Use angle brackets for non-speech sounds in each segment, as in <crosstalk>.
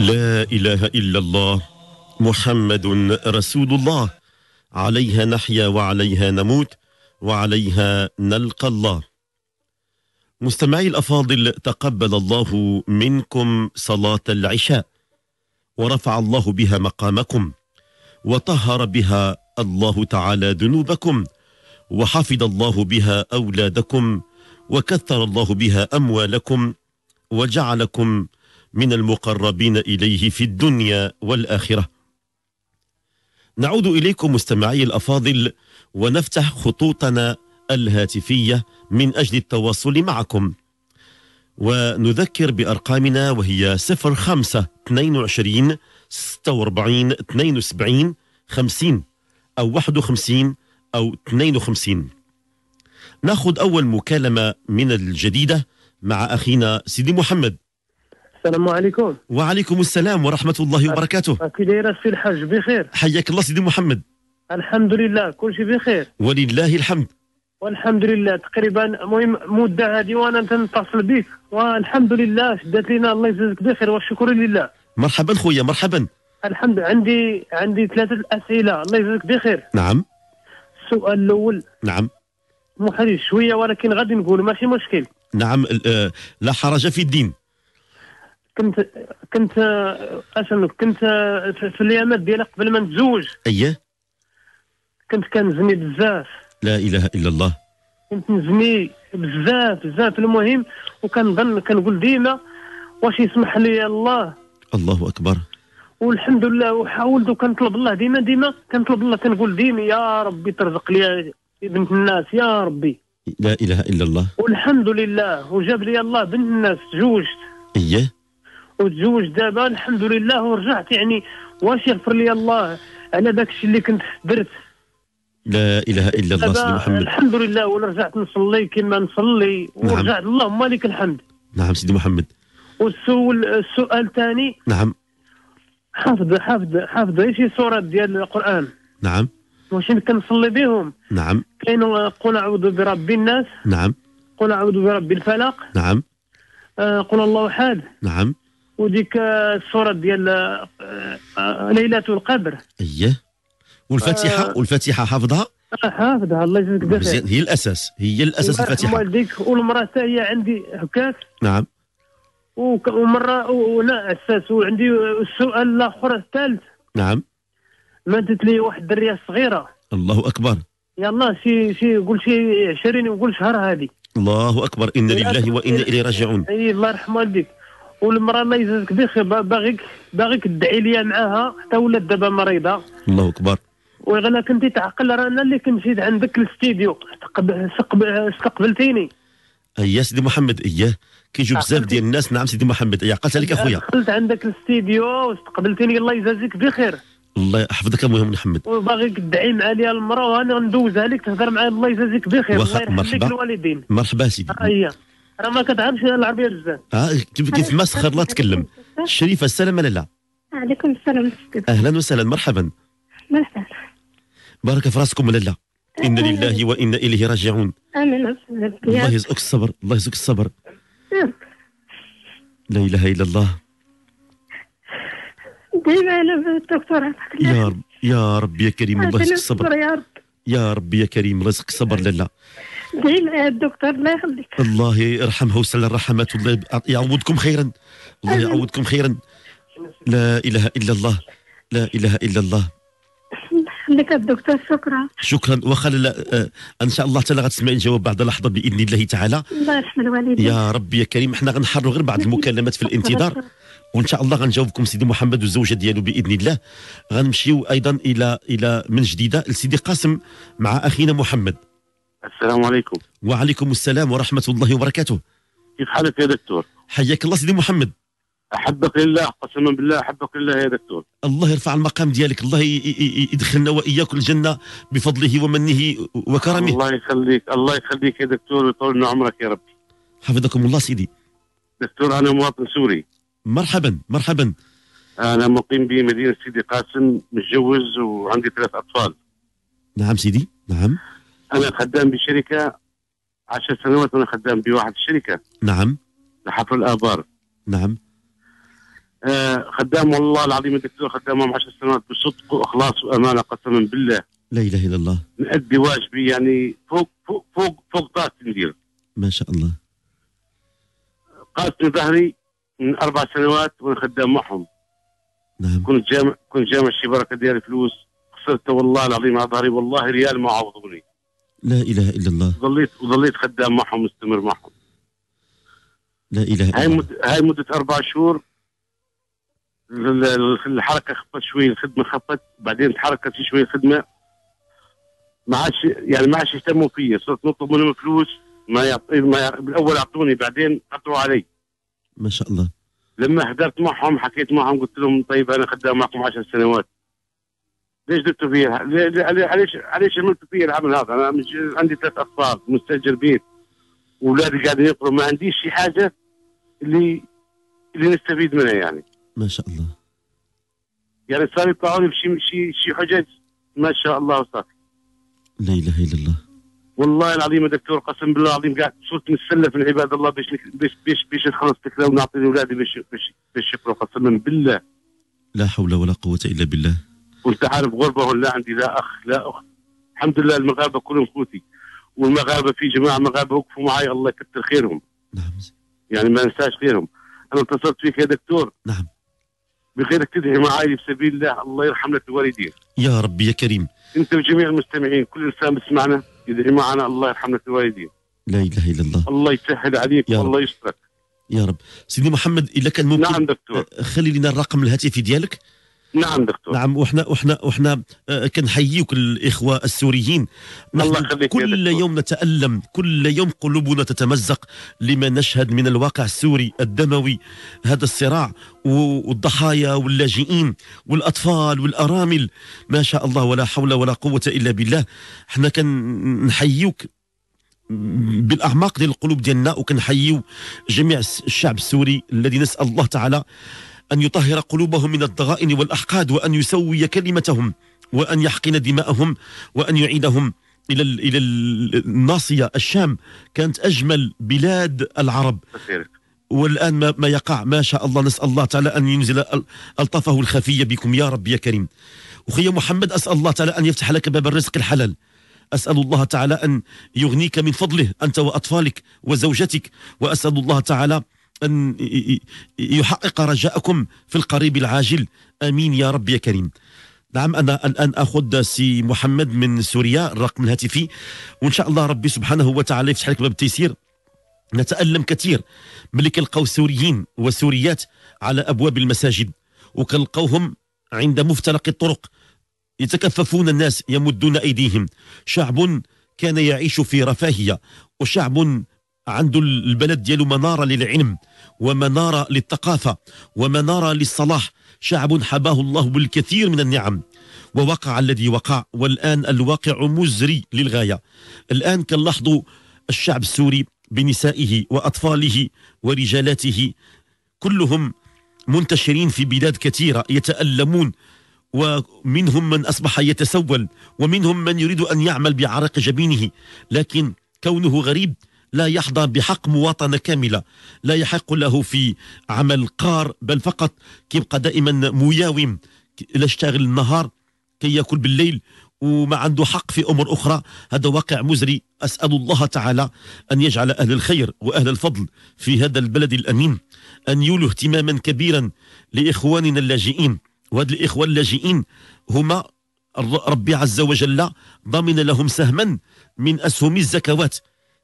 لا إله إلا الله محمد رسول الله. عليها نحيا وعليها نموت وعليها نلقى الله. مستمعي الأفاضل تقبل الله منكم صلاة العشاء ورفع الله بها مقامكم وطهر بها الله تعالى ذنوبكم وحفظ الله بها أولادكم وكثر الله بها أموالكم وجعلكم من المقربين إليه في الدنيا والآخرة. نعود إليكم مستمعي الأفاضل ونفتح خطوطنا الهاتفية من أجل التواصل معكم. ونذكر بأرقامنا وهي 05 22 46 72 50 أو 51 أو 52. نأخذ أول مكالمة من الجديدة مع أخينا سيدي محمد. السلام عليكم. وعليكم السلام ورحمة الله وبركاته. كي داير السي الحاج بخير. حياك الله سيدي محمد. الحمد لله كل شيء بخير. ولله الحمد. والحمد لله تقريبا المهم مدة هذه وأنا تنتصل بك. والحمد لله شدت لنا الله يجزيك بخير والشكر لله. مرحبا خويا مرحبا. الحمد عندي عندي ثلاثة أسئلة الله يجزيك بخير. نعم. السؤال الأول. نعم. محرج شوية ولكن غادي نقول ماشي مشكل. نعم آه، لا حرج في الدين. كنت كنت اشنو كنت في الايامات ديالي قبل ما نتزوج. أية. كنت كنزني بزاف. لا إله إلا الله. كنت نزني بزاف بزاف المهم وكنظن كنقول ديما واش يسمح لي الله. الله أكبر. والحمد لله وحاولت وكنطلب الله ديما ديما كنطلب الله كنقول ديما يا ربي ترزق لي بنت الناس يا ربي. لا إله إلا الله. والحمد لله وجاب لي الله بنت الناس تزوجت أية. وتزوج دابا الحمد لله ورجعت يعني واش يغفر لي الله على داك الشيء اللي كنت درت. لا إله إلا الله سيدي محمد. الحمد لله ولا رجعت نصلي كما نصلي نعم. ورجعت اللهم لك الحمد. نعم سيدي محمد. والسؤال السؤال الثاني. نعم. حافظ حافظ حافظ شي سورة ديال القرآن. نعم. واش كنصلي بهم؟ نعم. كاين قل أعوذ برب الناس. نعم. قل أعوذ برب الفلق. نعم. آه، قل الله أحد. نعم. وديك السورة ديال آه، آه، ليلة القدر. أيه. والفاتحة آه. والفاتحة حافظها؟ حافظها. الله يجزيك بخير. هي الأساس. هي الأساس الفاتحة. والديك والمرأة حتى هي عندي هكاك نعم. ومرة ولا أساس. وعندي السؤال الآخر الثالث. نعم. ماتت لي واحد الدرية صغيرة. الله أكبر. يلا شي شي قول شي 20 وقول شهر هذه. الله أكبر. إن لله وإنا إليه راجعون. اي الله يرحم والديك. والمرأة الله يجزيك بخير با- باغيك باغيك تدعي لي معاها حتى ولات دابا مريضة. الله أكبر. وغلا كنتي تعقل رانا اللي كنت جيت عندك الاستديو استقب- استقب- استقبلتيني. أيه سيدي محمد إيه كيجوا بزاف ديال الناس. نعم سيدي محمد أيه عقلت عليك أخويا. دخلت عندك الاستديو واستقبلتيني الله يجازيك بخير. الله يحفظك المهم محمد. وباغيك تدعي مع لي المرأة وأنا ندوزها لك تهضر معايا. الله يجازيك بخير. الله يرحم لك. الوالدين. مرحبا سيدي. هي راه ما كتعرفش العربية بزاف. آه كيف كيف ما سخر لا تكلم. شريفة السلام لا؟ عليكم السلام أهلا وسهلا مرحبا. مرحبا. بارك في راسكم لالا ان لله وإنا إليه راجعون. آمين. الله يرزقك الصبر الله يرزقك الصبر. رب. لا إله إلا الله. ديما أنا بالدكتوراه. يا رب يا رب يا كريم الله يرزقك الصبر. يا رب. يا رب يا كريم الله يرزقك الصبر يا الدكتور الله يخليك. الله يرحمها ويسال الرحمات الله. يعوضكم خيرا. الله. يعوضكم خيرا. لا إله إلا الله. لا إله إلا الله. يخليك الدكتور شكرا. شكرا. واخا لا آه، إن شاء الله حتى غتسمعي الجواب بعد لحظه بإذن الله تعالى. الله يرحم الوالدين. يا رب يا كريم إحنا غنحروا غير بعض المكالمات في الانتظار. وإن شاء الله غنجاوبكم سيدي محمد والزوجة ديالو بإذن الله. غنمشيو أيضا إلى إلى من جديدة لسيدي قاسم مع أخينا محمد. السلام عليكم. وعليكم السلام ورحمة الله وبركاته. كيف حالك يا دكتور؟ حياك الله سيدي محمد. أحبك لله قسما بالله أحبك لله يا دكتور. الله يرفع المقام ديالك الله يدخلنا وإياك الجنة بفضله ومنه وكرمه. الله يخليك الله يخليك يا دكتور ويطول لنا عمرك يا ربي. حفظكم الله سيدي. دكتور أنا مواطن سوري. مرحبا مرحبا. أنا مقيم بمدينة سيدي قاسم متجوز وعندي ثلاث أطفال. نعم سيدي نعم. أنا خدام بشركة عشر سنوات وأنا خدام بواحد الشركة. نعم. لحفر الآبار. نعم. آه خدام والله العظيم الدكتور خدامهم 10 سنوات بصدق وإخلاص وأمانة قسما بالله. لا إله إلا الله. نأدي واجبي يعني فوق فوق فوق فوق طاقتي ندير ما شاء الله. قاسني ظهري من أربع سنوات وأنا خدام معهم. نعم. كنت جامع كنت جامع الشي بركه ديالي فلوس. خسرت والله العظيم على ظهري والله ريال ما عوضوني. لا إله إلا الله. ظليت وظليت خدام معهم مستمر معهم. لا إله إلا هاي الله. مد... هاي مدة أربع شهور ال- ال- الحركة خفت شوي الخدمة خفت بعدين تحركت شوي الخدمه ما عادش يعني ما عادش يهتموا فيا صرت نطلب منهم فلوس ما يعطي ما يع... بالأول أعطوني بعدين قطعوا علي. ما شاء الله. لما حضرت معهم حكيت معهم قلت لهم طيب أنا خدام معكم 10 سنوات. ليش درتوا فيها؟ ليش ليش عملتوا فيا العمل هذا؟ أنا مش عندي ثلاث أطفال مستأجر بيت واولادي قاعدين يقروا. ما عنديش شي حاجة اللي اللي نستفيد منها يعني. ما شاء الله. يعني صار يطلعوا لي بشي شي شي حجج؟ ما شاء الله صار. لا إله إلا الله. والله العظيم يا دكتور قسم بالله العظيم قاعد صرت متسلف من عباد الله. بيش بيش بيش بيش نخلص فكره ونعطي لاولادي بيش بيش بيش يقروا قسما بالله. لا حول ولا قوة إلا بالله. وانت عارف غربة ولا عندي لا أخ لا أخت. الحمد لله المغاربة كلهم اخوتي والمغاربة في جماعة مغاربة وقفوا معي الله يكثر خيرهم. نعم. يعني ما انساش خيرهم. أنا اتصلت فيك يا دكتور. نعم. بغيرك تدعي معي في سبيل الله. الله يرحم لك الوالدين. يا ربي يا كريم. أنت وجميع المستمعين كل إنسان بيسمعنا يدعي معنا. الله يرحم لك الوالدين. لا إله إلا الله. الله يسهل عليك. والله يسترك. يا رب. سيدي محمد اذا كان ممكن نعم دكتور. خلي لنا الرقم الهاتفي ديالك. نعم دكتور. نعم وحنا وحنا وحنا آه، كنحييك الإخوة السوريين. الله يخليك كل. يوم نتألم كل يوم قلوبنا تتمزق لما نشهد من الواقع السوري الدموي. هذا الصراع والضحايا واللاجئين والأطفال والأرامل. ما شاء الله ولا حول ولا قوة إلا بالله. إحنا كنحييك بالأعماق ديال القلوب ديالنا وكنحييو جميع الشعب السوري الذي نسأل الله تعالى أن يطهر قلوبهم من الضغائن والأحقاد وأن يسوي كلمتهم وأن يحقن دماءهم وأن يعيدهم إلى ال- إلى ال- الناصية. الشام كانت أجمل بلاد العرب. والآن ما, ما يقع. ما شاء الله نسأل الله تعالى أن ينزل أل- الطفه الخفيه بكم. يا رب يا كريم. أخي محمد أسأل الله تعالى أن يفتح لك باب الرزق الحلال. أسأل الله تعالى أن يغنيك من فضله أنت وأطفالك وزوجتك. وأسأل الله تعالى ي- يحقق رجاءكم في القريب العاجل. آمين يا رب يا كريم. نعم أنا الان أخذ سي محمد من سوريا الرقم الهاتفي. وإن شاء الله ربي سبحانه وتعالى يفتح لك باب التيسير. نتألم كثير. ملي كنلقاو سوريين وسوريات على أبواب المساجد. وكنلقاوهم عند مفترق الطرق. يتكففون الناس يمدون أيديهم. شعب كان يعيش في رفاهية. وشعب عنده البلد ديالو منارة للعلم ومنارة للثقافة ومنارة للصلاح. شعب حباه الله بالكثير من النعم. ووقع الذي وقع والآن الواقع مزري للغاية. الآن كنلاحظوا الشعب السوري بنسائه وأطفاله ورجالاته. كلهم منتشرين في بلاد كثيرة يتألمون ومنهم من أصبح يتسول ومنهم من يريد أن يعمل بعرق جبينه. لكن كونه غريب لا يحظى بحق مواطنة كاملة لا يحق له في عمل قار بل فقط كيبقى دائما مياوم لا اشتغل النهار كي يأكل بالليل وما عنده حق في أمور أخرى. هذا واقع مزري. أسأل الله تعالى أن يجعل أهل الخير وأهل الفضل في هذا البلد الأمين أن يولوا اهتماما كبيرا لإخواننا اللاجئين. وهذه الإخوة اللاجئين هما ربي عز وجل ضمن لهم سهما من أسهم الزكوات.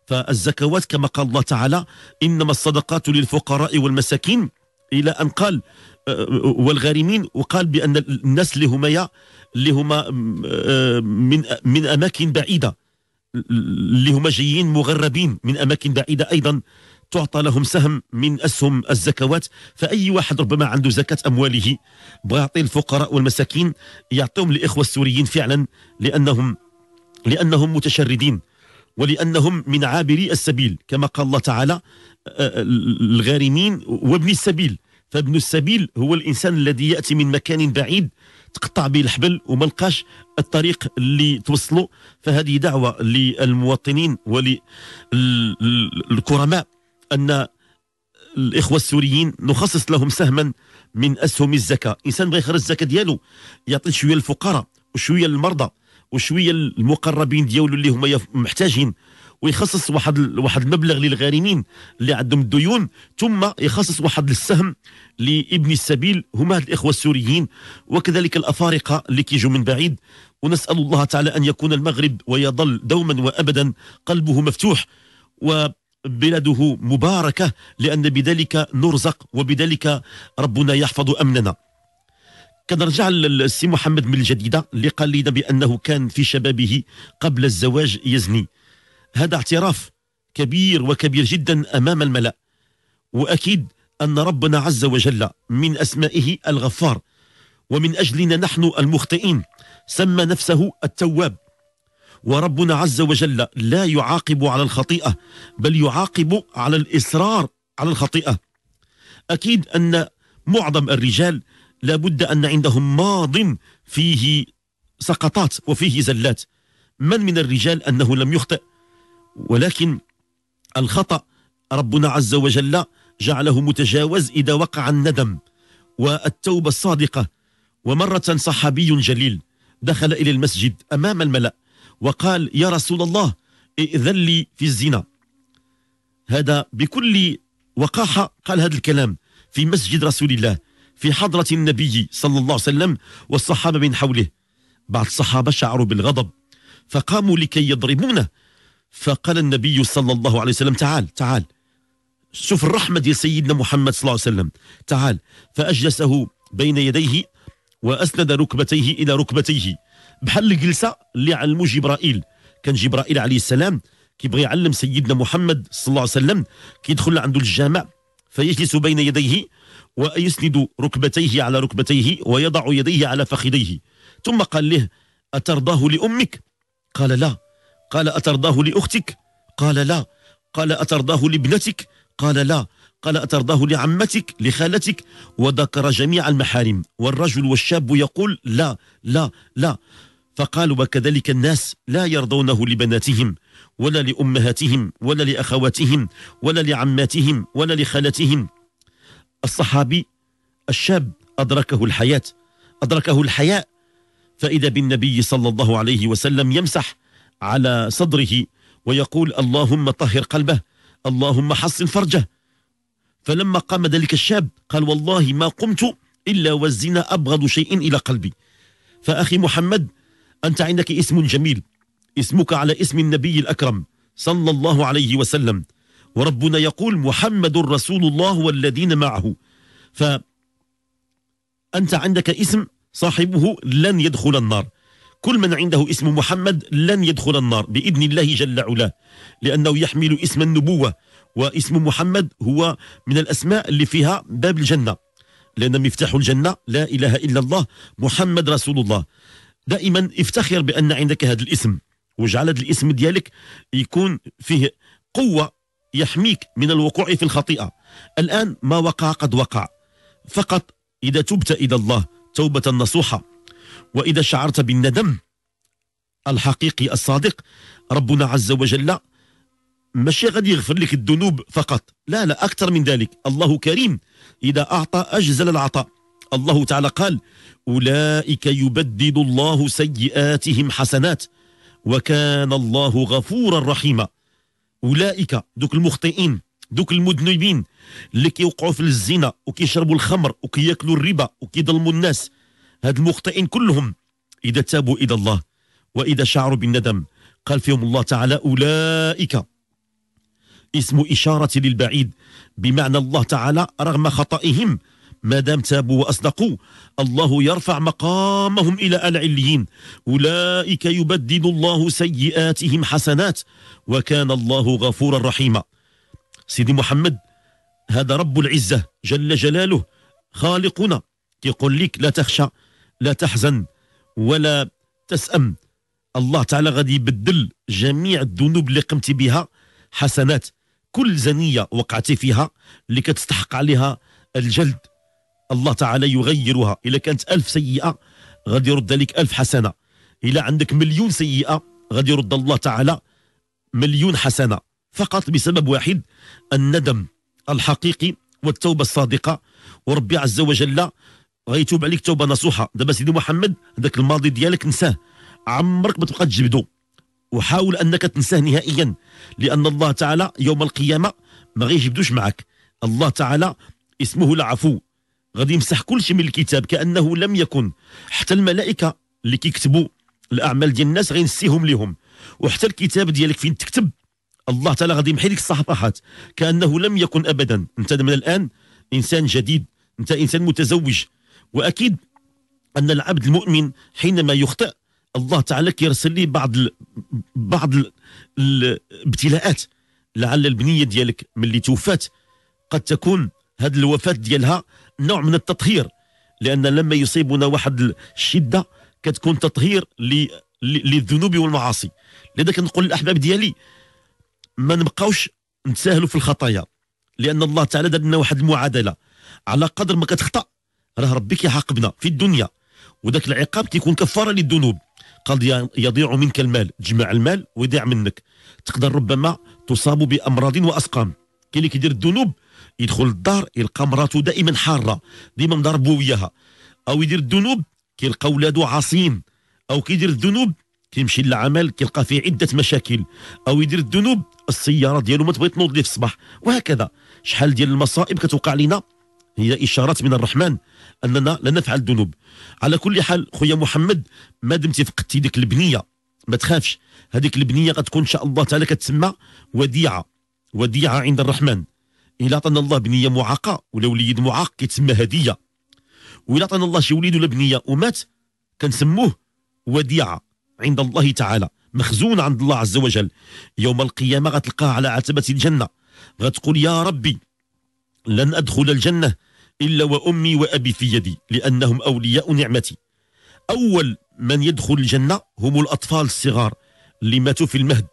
فالزكوات كما قال الله تعالى إنما الصدقات للفقراء والمساكين. إلى أن قال آه، والغارمين وقال بأن الناس اللي هما اللي هما آه، من من أماكن بعيدة. اللي هما جايين مغربين من أماكن بعيدة أيضا. تعطى لهم سهم من أسهم الزكوات. فأي واحد ربما عنده زكاة أمواله بغى يعطي الفقراء والمساكين يعطيهم لإخوة السوريين فعلا لأنهم لأنهم متشردين. ولأنهم من عابري السبيل كما قال الله تعالى آه، الغارمين وابن السبيل. فابن السبيل هو الإنسان الذي يأتي من مكان بعيد تقطع به الحبل وما لقاش الطريق اللي توصله فهذه دعوة للمواطنين وللكرماء أن الإخوة السوريين نخصص لهم سهما من أسهم الزكاة. إنسان بغى يخرج الزكاة ديالو يعطي شوية للفقراء وشوية للمرضى. وشوية المقربين ديالو اللي هما محتاجين ويخصص واحد واحد المبلغ للغارمين اللي عندهم الديون ثم يخصص واحد السهم لابن السبيل هما الإخوة السوريين وكذلك الأفارقة اللي كيجوا من بعيد. ونسأل الله تعالى أن يكون المغرب ويظل دوما وابدا قلبه مفتوح وبلاده مباركة لأن بذلك نرزق وبذلك ربنا يحفظ أمننا. كنرجع للسي محمد من الجديدة اللي قال لنا بأنه كان في شبابه قبل الزواج يزني. هذا اعتراف كبير وكبير جدا أمام الملأ. وأكيد أن ربنا عز وجل من أسمائه الغفار. ومن أجلنا نحن المخطئين سمى نفسه التواب. وربنا عز وجل لا يعاقب على الخطيئة بل يعاقب على الإصرار على الخطيئة. أكيد أن معظم الرجال لابد أن عندهم ماض فيه سقطات وفيه زلات. من من الرجال أنه لم يخطئ؟ ولكن الخطأ ربنا عز وجل جعله متجاوز إذا وقع الندم والتوبة الصادقة. ومرة صحابي جليل دخل إلى المسجد أمام الملأ وقال يا رسول الله ائذن لي في الزنا. هذا بكل وقاحة قال هذا الكلام في مسجد رسول الله. في حضرة النبي صلى الله عليه وسلم والصحابة من حوله. بعض الصحابة شعروا بالغضب فقاموا لكي يضربونه. فقال النبي صلى الله عليه وسلم تعال تعال شوف الرحمة ديال سيدنا محمد صلى الله عليه وسلم تعال. فأجلسه بين يديه وأسند ركبتيه إلى ركبتيه. بحال الجلسة اللي علمه جبرائيل. كان جبرائيل عليه السلام كيبغي يعلم سيدنا محمد صلى الله عليه وسلم كيدخل عنده الجامع فيجلس بين يديه ويسند ركبتيه على ركبتيه ويضع يديه على فخذيه. ثم قال له أترضاه لأمك؟ قال لا. قال أترضاه لأختك؟ قال لا. قال أترضاه لابنتك؟ قال لا. قال أترضاه لعمتك لخالتك؟ وذكر جميع المحارم. والرجل والشاب يقول لا لا لا. فقال وكذلك الناس لا يرضونه لبناتهم ولا لأمهاتهم ولا لأخواتهم ولا لعماتهم ولا لخالتهم. الصحابي الشاب أدركه الحياة أدركه الحياء فإذا بالنبي صلى الله عليه وسلم يمسح على صدره ويقول اللهم طهر قلبه اللهم حصن فرجه. فلما قام ذلك الشاب قال والله ما قمت إلا والزنا أبغض شيء إلى قلبي. فأخي محمد أنت عندك اسم جميل اسمك على اسم النبي الأكرم صلى الله عليه وسلم. وربنا يقول محمد رسول الله والذين معه. فأنت عندك اسم صاحبه لن يدخل النار. كل من عنده اسم محمد لن يدخل النار بإذن الله جل علاه لأنه يحمل اسم النبوة واسم محمد هو من الأسماء اللي فيها باب الجنة. لأن مفتاح الجنة لا إله إلا الله محمد رسول الله. دائما افتخر بأن عندك هذا الاسم واجعل هذا الاسم ديالك يكون فيه قوة يحميك من الوقوع في الخطيئة. الآن ما وقع قد وقع. فقط إذا تبت إلى الله توبة نصوحة. وإذا شعرت بالندم الحقيقي الصادق ربنا عز وجل ماشي غادي يغفر لك الذنوب فقط. لا لا أكثر من ذلك. الله كريم. إذا أعطى أجزل العطاء. الله تعالى قال أولئك يبدل الله سيئاتهم حسنات وكان الله غفورا رحيما. أولئك دوك المخطئين دوك المذنبين اللي كيوقعوا في الزنا وكيشربوا الخمر وكياكلوا الربا وكيظلموا الناس. هاد المخطئين كلهم إذا تابوا إلى الله وإذا شعروا بالندم قال فيهم الله تعالى أولئك. اسم إشارة للبعيد بمعنى الله تعالى رغم خطئهم ما دام تابوا وأصدقوا الله يرفع مقامهم إلى العليين. أولئك يبدل الله سيئاتهم حسنات وكان الله غفورا رحيما. سيدي محمد هذا رب العزة جل جلاله خالقنا. يقول لك لا تخشى لا تحزن ولا تسأم. الله تعالى غادي يبدل جميع الذنوب اللي قمتي بها حسنات. كل زنية وقعتي فيها اللي كتستحق عليها الجلد. الله تعالى يغيرها. إذا كانت ألف سيئة غادي يرد لك ألف حسنة. إذا عندك مليون سيئة غادي يرد الله تعالى مليون حسنة. فقط بسبب واحد الندم الحقيقي والتوبة الصادقة. وربي عز وجل غيتوب عليك توبة نصوحة. دابا سيدي محمد هذاك الماضي ديالك نساه. عمرك ما تبقى تجبدو. وحاول أنك تنساه نهائيا. لأن الله تعالى يوم القيامة ما غيجبدوش معك. الله تعالى اسمه العفو. غادي يمسح كل شيء من الكتاب كأنه لم يكن. حتى الملائكة اللي كيكتبوا الأعمال ديال الناس غينسيهم لهم وحتى الكتاب ديالك فين تكتب الله تعالى غادي يمحي لك الصفحات كأنه لم يكن ابدا. أنت من الآن إنسان جديد أنت إنسان متزوج. وأكيد أن العبد المؤمن حينما يخطئ الله تعالى كيرسل لي بعض ال... بعض ال... الابتلاءات. لعل البنية ديالك ملي توفات قد تكون هذه الوفاة ديالها نوع من التطهير لأن لما يصيبنا واحد الشدة كتكون تطهير. للذنوب والمعاصي. لذلك نقول للاحباب ديالي ما نبقاوش نتساهلوا في الخطايا لأن الله تعالى دار لنا واحد المعادلة. على قدر ما كتخطأ راه ربي كيعاقبنا في الدنيا. وذاك العقاب كيكون كفارة للذنوب. قد يضيع منك المال تجمع المال ويضيع منك. تقدر ربما تصاب بأمراض وأسقام. كاين اللي كيدير الذنوب يدخل الدار يلقى مراته دائما حارة ديما مضربو وياها أو يدير الذنوب كيلقى ولادو عاصيين أو كيدير الذنوب كيمشي للعمل كيلقى فيه عدة مشاكل. أو يدير الذنوب السيارة ديالو ما تبغي تنوض ليه في الصباح. وهكذا. شحال ديال المصائب كتوقع لنا هي إشارات من الرحمن أننا لا نفعل الذنوب. على كل حال خويا محمد ما دمتي فقدتي ديك البنية. ما تخافش هذيك البنية غتكون إن شاء الله تعالى كتسمى وديعة. وديعة عند الرحمن. الا عطانا الله بنية معاقة ولا وليد معاق كيتسمى هدية. وإلا عطانا الله شي وليد ولا بنية ومات كنسموه وديعة عند الله تعالى مخزون عند الله عز وجل. يوم القيامة غتلقاه على عتبة الجنة. غتقول يا ربي لن أدخل الجنة إلا وأمي وأبي في يدي لأنهم أولياء نعمتي. أول من يدخل الجنة هم الأطفال الصغار اللي ماتوا في المهد.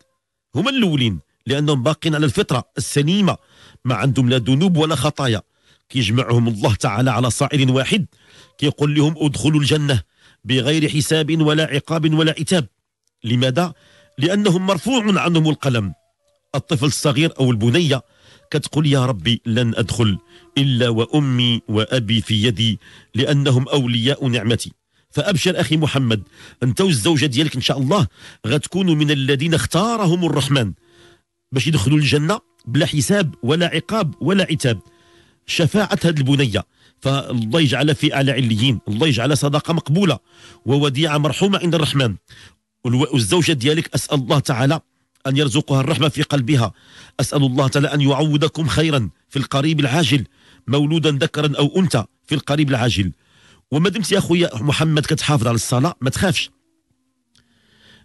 هم الأولين. لأنهم باقين على الفطرة السليمة ما عندهم لا ذنوب ولا خطايا. كيجمعهم الله تعالى على صائر واحد كيقول لهم ادخلوا الجنة بغير حساب ولا عقاب ولا عتاب. لماذا؟ لأنهم مرفوع عنهم القلم. الطفل الصغير أو البنية كتقول يا ربي لن أدخل إلا وأمي وأبي في يدي لأنهم أولياء نعمتي. فأبشر أخي محمد أنت والزوجة ديالك إن شاء الله غتكونوا من الذين اختارهم الرحمن. باش يدخلوا الجنة بلا حساب ولا عقاب ولا عتاب. شفاعة هذه البنية. فالله يجعل في أعلى عليين الله يجعل صدقة مقبولة. ووديعة مرحومة عند الرحمن. والزوجة ديالك أسأل الله تعالى أن يرزقها الرحمة في قلبها. أسأل الله تعالى أن يعوضكم خيرا في القريب العاجل مولودا ذكرا أو أنثى في القريب العاجل. وما دمت يا أخويا محمد كتحافظ على الصلاة؟ ما تخافش.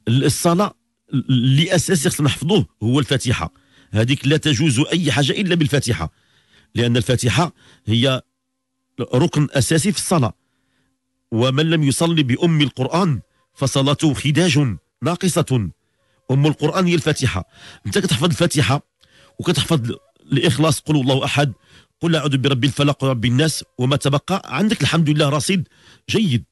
الصلاة اللي أساس خصنا نحفظوه هو الفاتحة. هذيك لا تجوز أي حاجة إلا بالفاتحة. لأن الفاتحة هي ركن أساسي في الصلاة. ومن لم يصلي بأم القرآن فصلاته خداج ناقصة. أم القرآن هي الفاتحة. أنت كتحفظ الفاتحة وكتحفظ الإخلاص قل الله أحد قل أعوذ برب الفلق ورب الناس وما تبقى عندك الحمد لله رصيد جيد.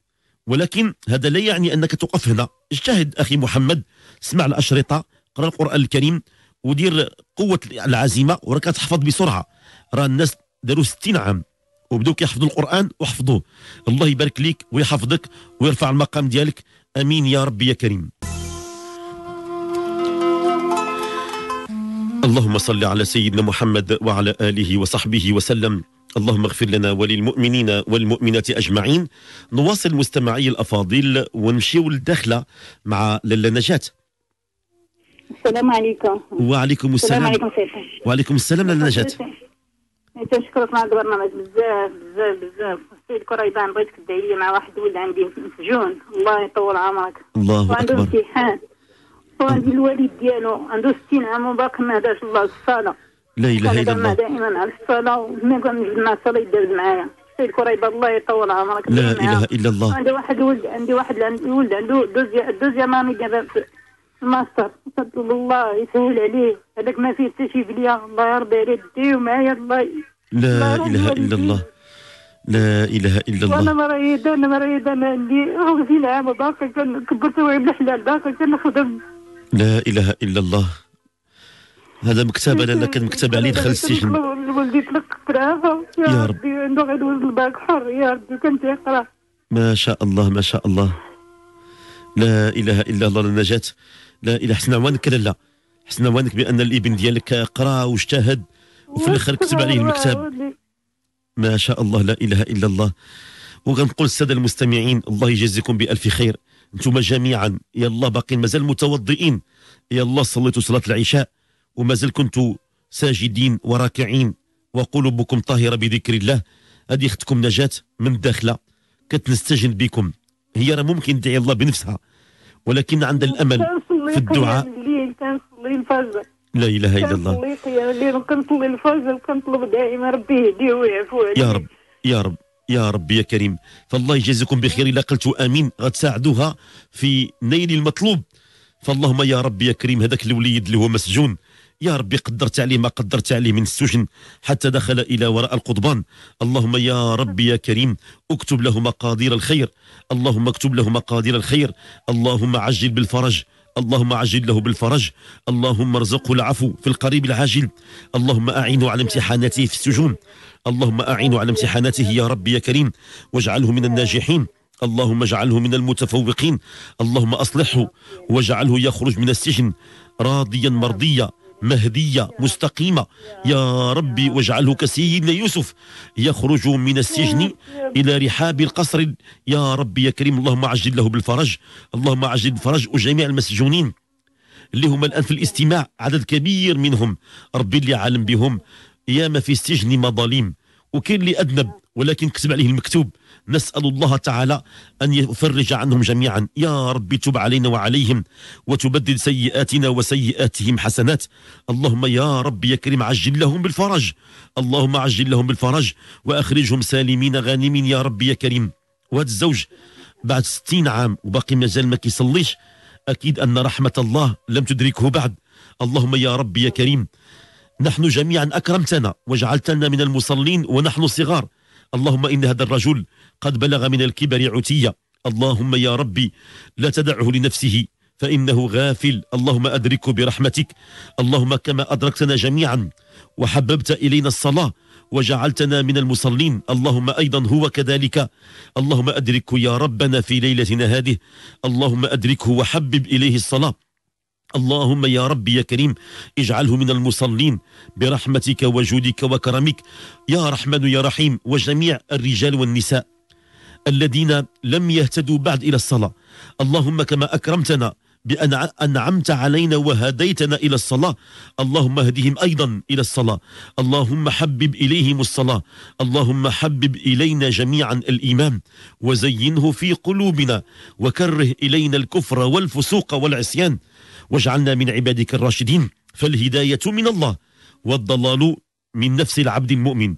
ولكن هذا لا يعني أنك توقف هنا. اجتهد أخي محمد. اسمع الأشرطة. قرأ القرآن الكريم. ودير قوة العزيمة وراك تحفظ بسرعة. راه الناس داروا 60 عام. وبداو كيحفظوا القرآن وحفظوه الله يبارك ليك ويحفظك ويرفع المقام ديالك. آمين يا رب يا كريم. اللهم صل على سيدنا محمد وعلى آله وصحبه وسلم. اللهم اغفر لنا وللمؤمنين والمؤمنات أجمعين. نواصل مستمعي الأفاضل ونمشيو للداخله مع لاله نجاة. السلام عليكم. وعليكم السلام, السلام. عليكم سيدي وعليكم السلام لاله نجاة. تنشكرك مع البرنامج بزاف بزاف بزاف. سيد كريبان بغيتك تدعي لي مع واحد ولد عندي مسجون الله يطول عمرك. الله وعنده أكبر. امتحان. وعندي الوالد ديالو عنده 60 عام وباقي ما هداش الله الصلاة لا إله إلا الله. دائما على الصلاة وما كان نجد مع الصلاة يدرز معايا. سيد كريبان الله يطول عمرك. لا. إله إلا الله. عندي واحد ولد عندي واحد ولد عنده دوزيا دوزيا مامي دابا في الماستر. الله يسهل عليه. هذاك ما فيه حتى شي بلية. الله يرضي عليه ديو معايا الله لا إله إلا الله. لا إله إلا وأنا الله مريضة أنا مريضة أنا عندي خمسين عام وباقي كان كبرت وعي بالحلال باقي كنخدم لا إله إلا الله. هذا مكتب لا كان <laughs> مكتب عليه دخل السجن. ولدي طلق كراهه يا يا رب. ربي عنده غير ولد الباك حر يا ربي كان تيقرا. ما شاء الله ما شاء الله. لا إله إلا الله النجاة لا إله حسن عوانك لا لا. حسن عوانك بان الإبن ديالك قرأ واجتهد وفي الآخر كتب عليه المكتب. ما شاء الله لا إله إلا الله. وغنقول السادة المستمعين الله يجازيكم بألف خير. أنتم جميعا. يا الله باقين مازال متوضئين. يا الله صليتوا صلاة العشاء. ومازال كنتوا ساجدين وراكعين وقلوبكم طاهرة بذكر الله. هذه أختكم نجاة من الداخله كتنستجن بكم. هي راه ممكن تدعي الله بنفسها. ولكن عندها الأمل كنصلي في الدعاء. كنصلي الفجر. لا إله إلا الله. كنصلي قيام الليل وكنصلي الفجر وكنطلب دائما ربي يهديه ويعفو عليه. يا رب يا رب يا رب يا كريم. فالله يجازيكم بخير. إلا قلتوا آمين. غتساعدوها في نيل المطلوب. فاللهم يا رب يا كريم هذاك الوليد اللي هو مسجون. يا ربي قدرت عليه ما قدرت عليه من السجن حتى دخل إلى وراء القضبان. اللهم يا رب يا كريم اكتب له مقادير الخير. اللهم اكتب له مقادير الخير. اللهم عجل بالفرج. اللهم عجل له بالفرج. اللهم ارزقه العفو في القريب العاجل. اللهم أعينه على امتحاناته في السجون. اللهم أعينه على امتحاناته يا رب يا كريم. واجعله من الناجحين. اللهم اجعله من المتفوقين. اللهم أصلحه. واجعله يخرج من السجن راضيا مرضيا. مهدية مستقيمة. يا ربي واجعله كسيدنا يوسف يخرج من السجن إلى رحاب القصر. يا ربي يا كريم اللهم عجل له بالفرج. اللهم عجل بالفرج وجميع المسجونين. اللي هم الآن في الاستماع عدد كبير منهم. ربي اللي عالم بهم. ياما في السجن مظالم. وكاين اللي أذنب ولكن كتب عليه المكتوب. نسأل الله تعالى أن يفرج عنهم جميعا. يا رب تب علينا وعليهم وتبدل سيئاتنا وسيئاتهم حسنات. اللهم يا رب يا كريم عجل لهم بالفرج. اللهم عجل لهم بالفرج وأخرجهم سالمين غانمين يا رب يا كريم. وهذا الزوج بعد ستين عام وباقي مازال ما كيصليش أكيد أن رحمة الله لم تدركه بعد. اللهم يا رب يا كريم نحن جميعا أكرمتنا وجعلتنا من المصلين ونحن صغار. اللهم إن هذا الرجل قد بلغ من الكبر عتية اللهم يا ربي لا تدعه لنفسه فإنه غافل. اللهم أدركه برحمتك. اللهم كما أدركتنا جميعا وحببت إلينا الصلاة وجعلتنا من المصلين. اللهم أيضا هو كذلك. اللهم أدركه يا ربنا في ليلتنا هذه. اللهم أدركه وحبب إليه الصلاة. اللهم يا رب يا كريم اجعله من المصلين. برحمتك وجودك وكرمك. يا رحمن يا رحيم وجميع الرجال والنساء. الذين لم يهتدوا بعد إلى الصلاة. اللهم كما أكرمتنا بأن ع- أنعمت علينا وهديتنا إلى الصلاة. اللهم اهدهم أيضا إلى الصلاة. اللهم حبب إليهم الصلاة. اللهم حبب إلينا جميعا الإيمان. وزينه في قلوبنا. وكره إلينا الكفر والفسوق والعصيان. واجعلنا من عبادك الراشدين. فالهداية من الله والضلال من نفس العبد المؤمن.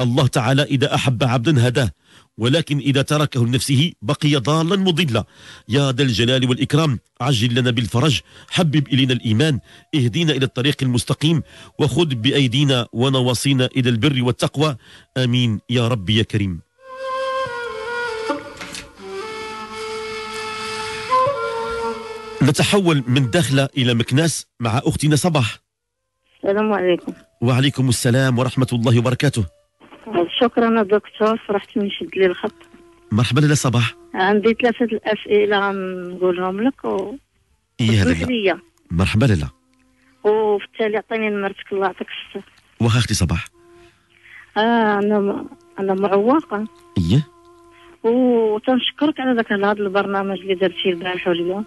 الله تعالى إذا أحب عبدا هداه. ولكن إذا تركه لنفسه بقي ضالا مضلا. يا ذا الجلال والإكرام عجل لنا بالفرج حبب إلينا الإيمان اهدينا إلى الطريق المستقيم وخذ بأيدينا ونواصينا إلى البر والتقوى. آمين يا رب يا كريم. نتحول من داخلة إلى مكناس مع أختنا صباح. السلام عليكم. وعليكم السلام ورحمة الله وبركاته. شكرا يا دكتور فرحت من شد لي الخط. مرحبا لاله صباح. عندي ثلاثة الأسئلة غنقولهم لك و... إيه ليا. مرحبا لاله وفي التالي عطيني نمرتك الله يعطيك الصحة. واخا أختي صباح. آه أنا م... أنا معوقة. إيه. وتنشكرك على ذاك هذا البرنامج اللي درتيه البارح واليوم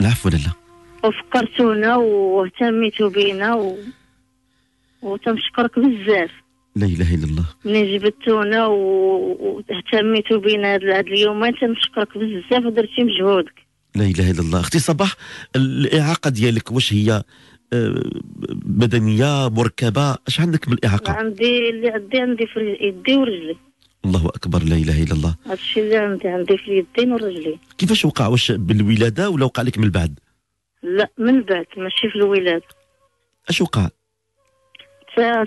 العفو لاله وفكرتونا واهتميتوا بينا و... وتنشكرك بزاف. لا إله إلا الله. ملي جبتونا و... واهتميتوا بينا هاد اليومين تنشكرك بزاف ودرتي مجهودك. لا إله إلا الله. أختي صباح الإعاقة ديالك واش هي؟ آه، بدنية مركبة أش عندك من الاعاقه عندي اللي عندي عندي في يدي ورجلي. الله أكبر لا إله إلا الله. هادشي اللي عندي عندي في اليدين ورجلي. كيفاش وقع؟ واش بالولادة ولا وقع لك من بعد؟ لا من بعد ماشي في الولادة أش وقع؟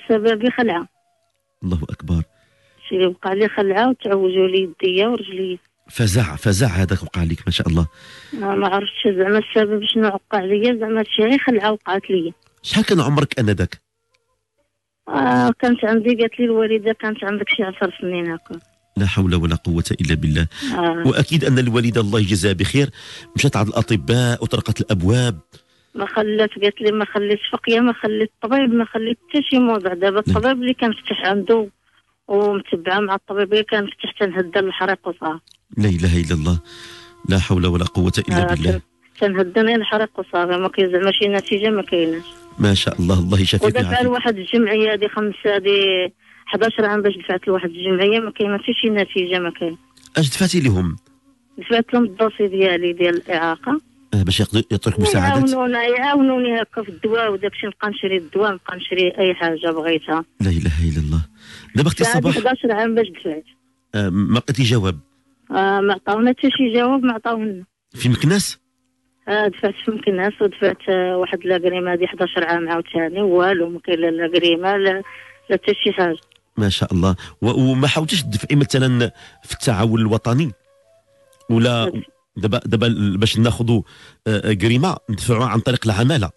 سببي خلعة الله أكبر. شي وقع لي خلعة وتعوجوا لي يديا ورجلي. فزع فزع هذاك وقع لك ما شاء الله. ما ما عرفتش زعما السبب شنو وقع ليا زعما شي غير خلعة وقعت ليا. شحال كان عمرك انذاك آه كانت عندي قالت لي الوالدة كانت عندك شي 10 سنين هكا. لا حول ولا قوة إلا بالله. آه. وأكيد أن الوالدة الله يجزاها بخير. مشات عند الأطباء وطرقت الأبواب. ما خلات قالت لي ما خليت فقيه ما خليت طبيب ما خليت حتى شي موضع. دابا الطبيب اللي كنفتح عنده ومتبعه مع الطبيب اللي كنفتح تنهدى الحريق وصافي. لا إله إلا الله. لا حول ولا قوة إلا آه، بالله. تنهدى الحريق وصافي. ما كاين زعما شي نتيجة ما كايناش. ما شاء الله الله يشافيك ودفع لواحد الجمعية هذه خمسة هذه 11 عام باش دفعت لواحد الجمعية ما كاين حتى شي نتيجة ما كاين. أش دفعتي لهم؟ دفعت لهم الدوسي ديالي ديال الإعاقة. باش يقدروا يعطوك مساعدات؟ يعاونونا يعاونوني هكا في الدواء وداكشي نبقى نشري الدواء نبقى نشري أي حاجة بغيتها. لا إله إلا الله. دابا أختي الصباح 11 عام باش دفعت. آه، ما لقيتي جواب؟ آه ما عطاونا حتى شي جواب ما عطاونا في مكناس؟ آه دفعت في مكناس ودفعت آه واحد لاكريمه هذه 11 عام عاوتاني والو ما كاين لا لاكريمه لا لا حتى شي حاجة. ما شاء الله. وما حاولتيش تدفعي مثلا في التعاون الوطني؟ ولا دابا دابا باش ناخذوا آه، كريمه ندفعوها عن طريق العمالة.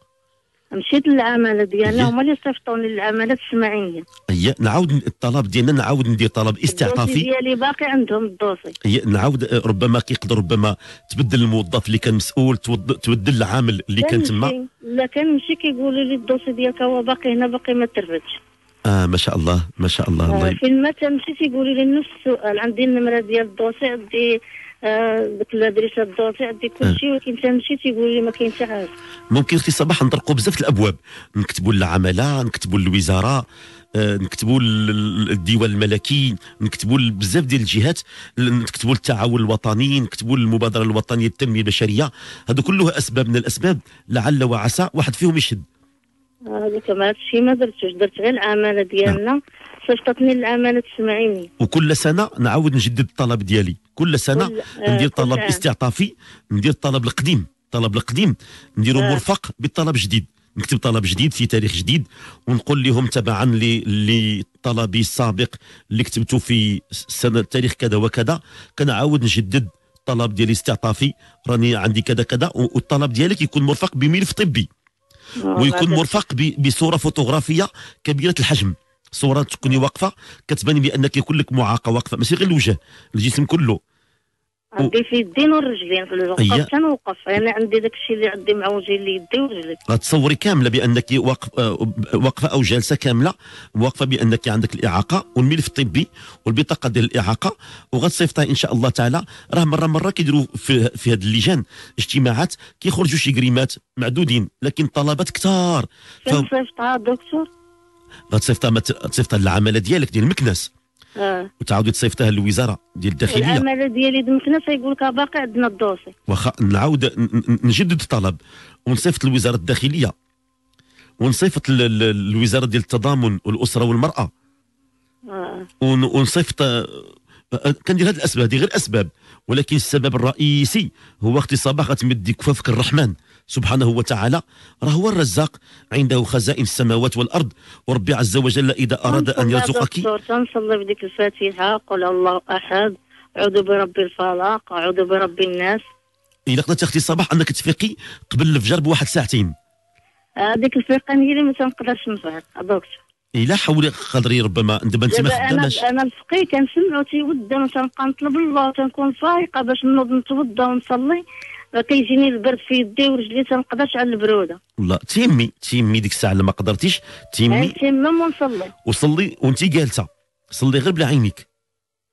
مشيت للعمالة. ديالنا هما اللي صيفطوني للعمالة السماعيه هي نعاود الطلب ديالنا نعاود ندير طلب استعطافي ديالي باقي عندهم الدوسي. هي نعاود آه، ربما كيقدر ربما تبدل الموظف اللي كان مسؤول تبدل العامل اللي كان تما. لا كنمشي كيقولوا لي الدوسي ديالك هو باقي هنا باقي ما تربتش آه ما شاء الله ما شاء الله الله آه ي- فين ما تمشي تيقولوا لي نفس السؤال. عندي النمرة ديال الدوسي عندي آه، ديك الادريسه الدوسي عندي كلشي ولكن تمشي تيقولوا لي ما كاين حتى حاجة ممكن أختي صباح نطرقوا بزاف الأبواب. نكتبوا للعماله نكتبوا للوزاره آه، نكتبوا لل- للديوان الملكي نكتبوا بزاف ديال الجهات. نكتبوا للتعاون الوطني نكتبوا للمبادرة الوطنية للتنميه البشرية. هذو كلها أسباب من الأسباب لعل وعسى واحد فيهم يشد هذاك ما هادشي ما درتوش درت غير العمالة ديالنا. صيفطتني للعماله السمعيني وكل سنة نعاود نجدد الطلب ديالي. كل سنة كل- آه، ندير طلب عام. استعطافي ندير الطلب القديم. الطلب القديم نديرو آه. مرفق بالطلب جديد. نكتب طلب جديد في تاريخ جديد ونقول لهم تبعا لطلبي السابق اللي كتبته في سنة تاريخ كذا وكذا. كنعاود نجدد الطلب ديالي استعطافي. راني عندي كذا كذا والطلب ديالك يكون مرفق بملف طبي. آه، ويكون مرفق بصورة فوتوغرافية كبيرة الحجم. صورة تكوني واقفة كتبان بأنك يكون لك معاقة واقفة ماشي غير الوجه الجسم كله. عندي في اليدين والرجلين في الوقف تنوقف أنا عندي داك الشيء اللي عندي معوجين لي يدي ورجلي غتصوري كاملة بأنك واقف آه، واقفة أو جالسة كاملة واقفة بأنك عندك الإعاقة والملف الطبي والبطاقة ديال الإعاقة. وغتصيفطها إن شاء الله تعالى. راه مرة مرة كيديروا في في هذه اللجان اجتماعات كيخرجوا شي كريمات معدودين لكن طلبات كثار فين صيفطها دكتور. غتصيفطها ما ت- تصيفطها للعمالة ديالك ديال المكناس آه. وتعاودي تصيفطها للوزارة ديال الداخلية. العمالة ديالي دمتنا تيقول لك باقي عندنا الدوسي. واخا نعاود نجدد الطلب. ونصيفط لوزاره الداخلية. ونصيفط للوزاره ديال التضامن والأسرة والمرأة. ون- ونصيفط آه، آه، كندير هذه الأسباب هذه غير أسباب. ولكن السبب الرئيسي هو أختي صباح غتمد كفافك الرحمن. سبحانه وتعالى. راه هو الرزاق عنده خزائن السماوات والأرض. وربي عز وجل إذا أراد أن يرزقك تنصلي بديك الفاتحة. قل الله أحد. أعوذ برب الفلق. أعوذ برب الناس. الا قدرتي أختي صباح أنك تفيقي قبل الفجر بواحد ساعتين. هذيك الفرقة ديالي ما تنقدرش نفعل دكتور. الا حاولي قدري ربما دابا انت ما دابا أنا خداماش أنا الفقيه كنسمعو تيودن وتنبقى نطلب الله وتنكون فايقه باش نوض نتوضا ونصلي. كيجيني البرد في يدي ورجلي تنقدرش على البرودة. لا تيمي تيمي ديك الساعة اللي ما قدرتيش تيمي. تيمم ونصلي وصلي وانت جالسة. صلي غير بلا عينيك.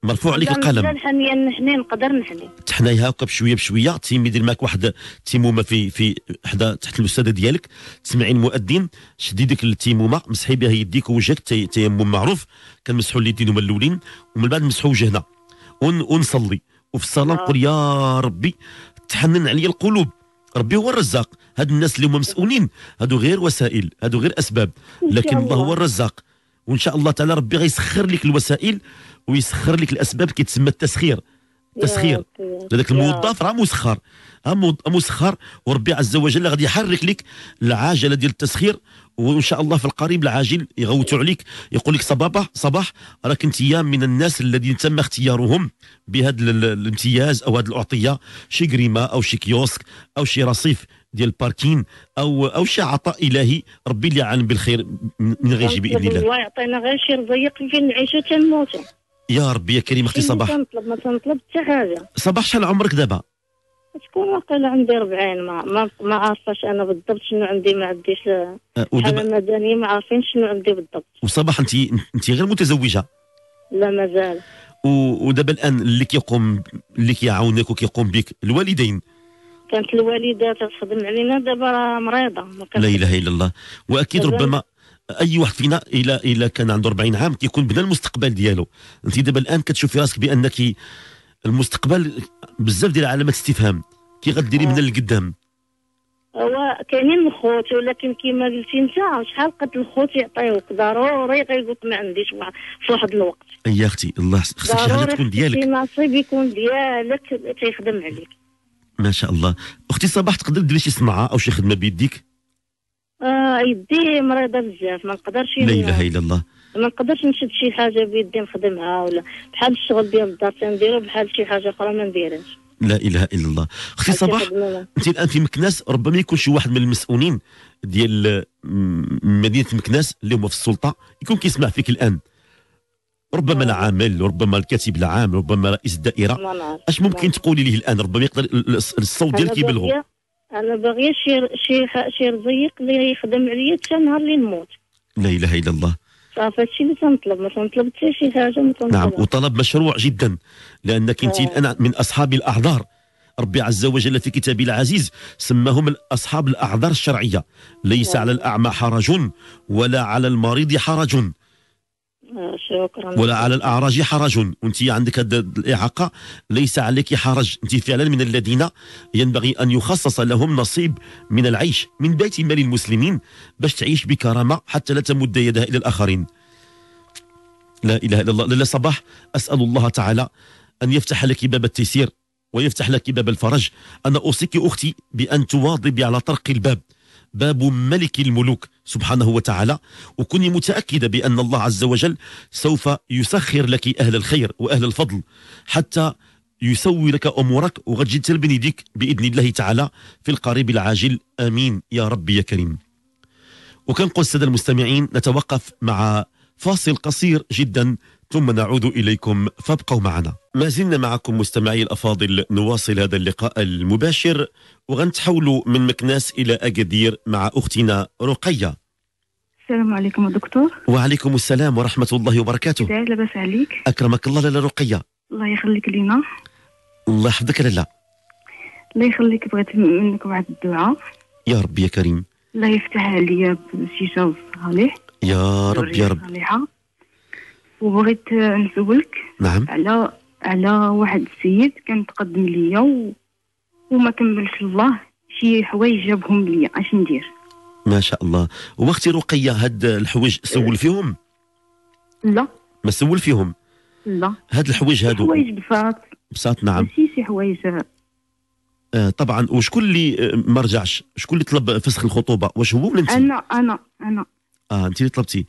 مرفوع عليك القلم. الحنيه نحني نقدر نحني تحنايها هكا بشوية بشوية. تيمي دير معك واحد التيمومه في في حدا تحت الوساده ديالك. تسمعي المؤذن. شدي ديك التيمومة مسحي بها يديك ووجهك تي- تيمم معروف. كنمسحوا اليدين هما الأولين ومن بعد نمسحوا وجهنا. ون ون وفي الصلاة نقول يا ربي تحنن عليا القلوب. ربي هو الرزاق. هاد الناس اللي هما مسؤولين. هادو غير وسائل. هادو غير أسباب. لكن الله. هو الرزاق. وإن شاء الله تعالى ربي غيسخر لك الوسائل ويسخر لك الأسباب كيتسمى التسخير. يا تسخير ربي. هذاك الموظف راه مسخر. مسخر وربي عز وجل غادي يحرك لك العجله ديال التسخير وإن شاء الله في القريب العاجل يغوتوا عليك يقول لك صباح صباح راك انت من الناس الذين تم اختيارهم بهذا ال- الامتياز أو هذه الأعطية شي قريمه أو شي كيوسك أو شي رصيف ديال الباركين أو أو شي عطاء إلهي ربي اللي عالم بالخير من غيجي بإذن الله. الله يعطينا غير شي رزيق فين نعيشو تنموتو يا ربي يا كريم أختي صباح. تنطلب ما تنطلب حتى حاجة. صباح شحال عمرك دابا؟ تكون واقيلا عندي 40 ما ما, ما عارفاش أنا بالضبط شنو عندي ما عنديش أه، حالة ودابا مدنية ما عارفين شنو عندي بالضبط. وصباح انت أنت غير متزوجة؟ لا مازال. ودابا الآن اللي كيقوم اللي كيعاونك وكيقوم بك الوالدين؟ كانت الوالدة تخدم علينا دابا راه مريضة لا إله إلا الله. وأكيد ربما أي واحد فينا إلى إلى كان عنده 40 عام كيكون بنى المستقبل ديالو. أنت دابا الآن كتشوفي راسك بأنك المستقبل بزاف ديال علامات استفهام. كي غديري من القدام هو كاينين الخوت ولكن كما قلتي انت شحال قد الخوت يعطيوك؟ ضروري غيقولك ما عنديش في واحد الوقت. يا أختي الله خصك شي حاجة تكون ديالك. نصيب يكون ديالك تيخدم عليك. ما شاء الله. أختي صباح تقدر ديري شي صنعة أو شي خدمة بيديك؟ آه يدي مريضة بزاف ما نقدرش لا إله إلا الله. ما نقدرش نشد شي حاجة بيدي نخدمها ولا بحال الشغل ديال الدار تنديرو بحال شي حاجة أخرى ما نديرهاش. لا إله إلا الله. أختي صباح انت الآن في مكناس ربما يكون شي واحد من المسؤولين ديال مدينة مكناس اللي هما في السلطة يكون كيسمع فيك الآن. ربما العامل ربما الكاتب العام ربما رئيس الدائرة. ما نعرف أش ممكن تقولي ليه الآن؟ ربما يقدر ال- ال- الصوت ديالك باغيه أنا باغية شي شي شي رزيق اللي يخدم عليا حتى نهار اللي نموت. لا إله إلا الله. صافي هادشي اللي تنطلب ما تنطلب حتى شي حاجة ما تنطلب نعم وطلب مشروع جدا لأنك انت آه. الان من أصحاب الاعذار ربي عز وجل في كتابه العزيز سماهم اصحاب الاعذار الشرعية ليس آه. على الأعمى حرج ولا على المريض حرج آه، ولا على الأعراج حرج. وانت عندك الإعاقة. ليس عليك حرج. أنت فعلا من الذين ينبغي أن يخصص لهم نصيب من العيش. من بيت مال المسلمين باش تعيش بكرامة حتى لا تمد يدها إلى الآخرين. لا إله إلا الله. لاله صباح. أسأل الله تعالى أن يفتح لك باب التيسير ويفتح لك باب الفرج. أنا أوصيك أختي بأن تواظبي على طرق الباب. باب ملك الملوك سبحانه وتعالى. وكوني متأكدة بأن الله عز وجل سوف يسخر لك أهل الخير وأهل الفضل حتى يسوي لك أمورك وغتجي تلبن يديك بإذن الله تعالى في القريب العاجل. آمين يا رب يا كريم. وكنقول السادة المستمعين نتوقف مع فاصل قصير جدا ثم نعود إليكم فابقوا معنا. ما زلنا معكم مستمعي الأفاضل نواصل هذا اللقاء المباشر وغنتحولوا من مكناس إلى أكادير مع أختنا رقية. السلام عليكم دكتور. وعليكم السلام ورحمة الله وبركاته. لاباس عليك. أكرمك الله لاله رقية. الله يخليك لينا. الله يحفظك لاله الله يخليك بغيت منك واحد الدعاء. يا رب يا كريم. الله يفتح عليا بشي جوز صالح. يا رب يا رب. صالحة. وبغيت نسولك نعم. على على واحد السيد كان تقدم ليا و... وما كملش الله. شي حوايج جابهم ليا. اش ندير؟ ما شاء الله. واختي رقية هاد الحوايج سول فيهم؟ لا. ما سول فيهم؟ لا. هاد الحوايج هادو. حوايج بساط. بساط نعم. ماشي شي حوايج. آه طبعا. وشكون اللي آه، ما رجعش؟ شكون اللي طلب فسخ الخطوبة؟ واش هو ولا انت أنا أنا أنا. آه انت اللي طلبتي.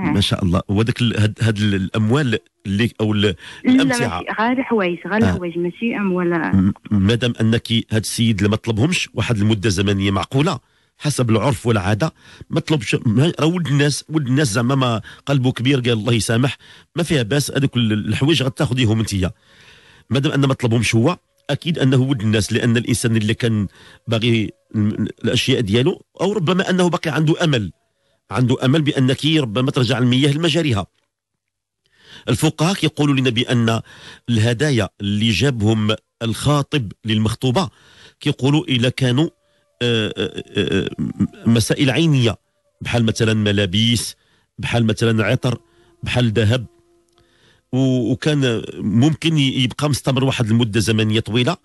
ما شاء الله. وهذاك هاد, هاد الأموال اللي أو ال- لا الأمتعة. غير حوايج غير آه. حوايج ماشي اموال مادام أنك هاد السيد لما طلبهمش واحد المدة زمنية معقولة حسب العرف والعادة ما طلبش ما- راه ولد الناس ولد الناس زعما ما قلبه كبير قال الله يسامح ما فيها باس هذوك ال- الحوايج غتاخذيهم انت مادام أن ما طلبهمش هو أكيد أنه ولد الناس لأن الإنسان اللي كان باغي ال- الأشياء ديالو أو ربما أنه باقي عنده أمل. عنده أمل بأنك ربما ترجع المياه لمجاريها. الفقهاء يقولوا لنا بان الهدايا اللي جابهم الخاطب للمخطوبة كيقولوا الا كانوا آه، آه، آه، مسائل عينية بحال مثلا ملابس بحال مثلا عطر بحال ذهب. وكان ممكن يبقى مستمر واحد المدة زمنية طويلة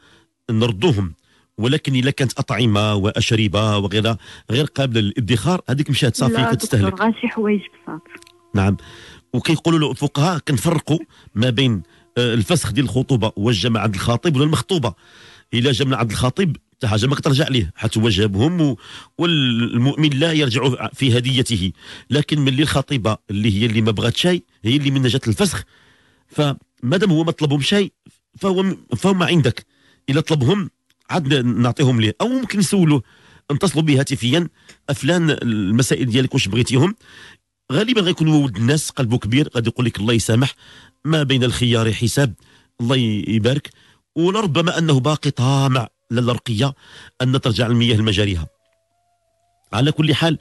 نردوهم. ولكن الا كانت أطعمة وأشربة وغيرها غير قابلة للإدخار. هذيك مشات صافي لا كتستهلك. غير شي حوايج نعم. وكيقولوا الفقهاء كنفرقوا ما بين آه، الفسخ ديال الخطوبة من عند الخطيب ولا المخطوبة. إلا جا من عند الخطيب حتى حاجة ما كترجع ليه حتى هو جابهم و- والمؤمن لا يرجع في هديته. لكن ملي الخطيبه اللي هي اللي ما بغات شيء هي اللي من جات الفسخ. فمادام هو ما طلبهم شيء فهو فهم عندك. إلا طلبهم عاد نعطيهم ليه أو ممكن نسولوه. نتصلوا به هاتفيا. أفلان المسائل ديالك واش بغيتيهم؟ غالبا غيكون ولد الناس قلبه كبير. غادي يقول لك الله يسامح. ما بين الخيار حساب. الله يبارك. ولربما أنه باقي طامع للرقيه أن ترجع المياه لمجاريها. على كل حال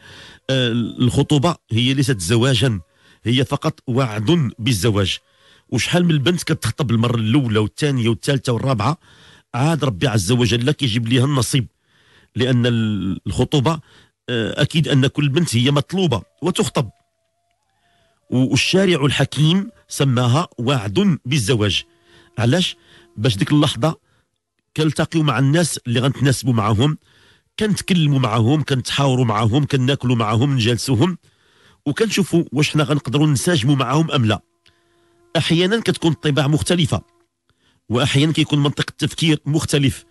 آه، الخطوبة هي ليست زواجا. هي فقط وعد بالزواج. وشحال من البنت كتخطب المرة الأولى والثانية والثالثة والرابعة؟ عاد ربي عز وجل كيجيب ليها النصيب. لأن ال- الخطوبة آه، أكيد أن كل بنت هي مطلوبة وتخطب. والشارع الحكيم سماها وعد بالزواج. علاش؟ باش ديك اللحظة كنلتقيو مع الناس اللي غنتناسبوا معاهم كنتكلموا معاهم كنتحاوروا معاهم كناكلوا معاهم نجالسوهم وكنشوفوا واش حنا غنقدروا ننسجموا معاهم أم لا. أحيانا كتكون الطباع مختلفة. وأحيانا كيكون منطق التفكير مختلف.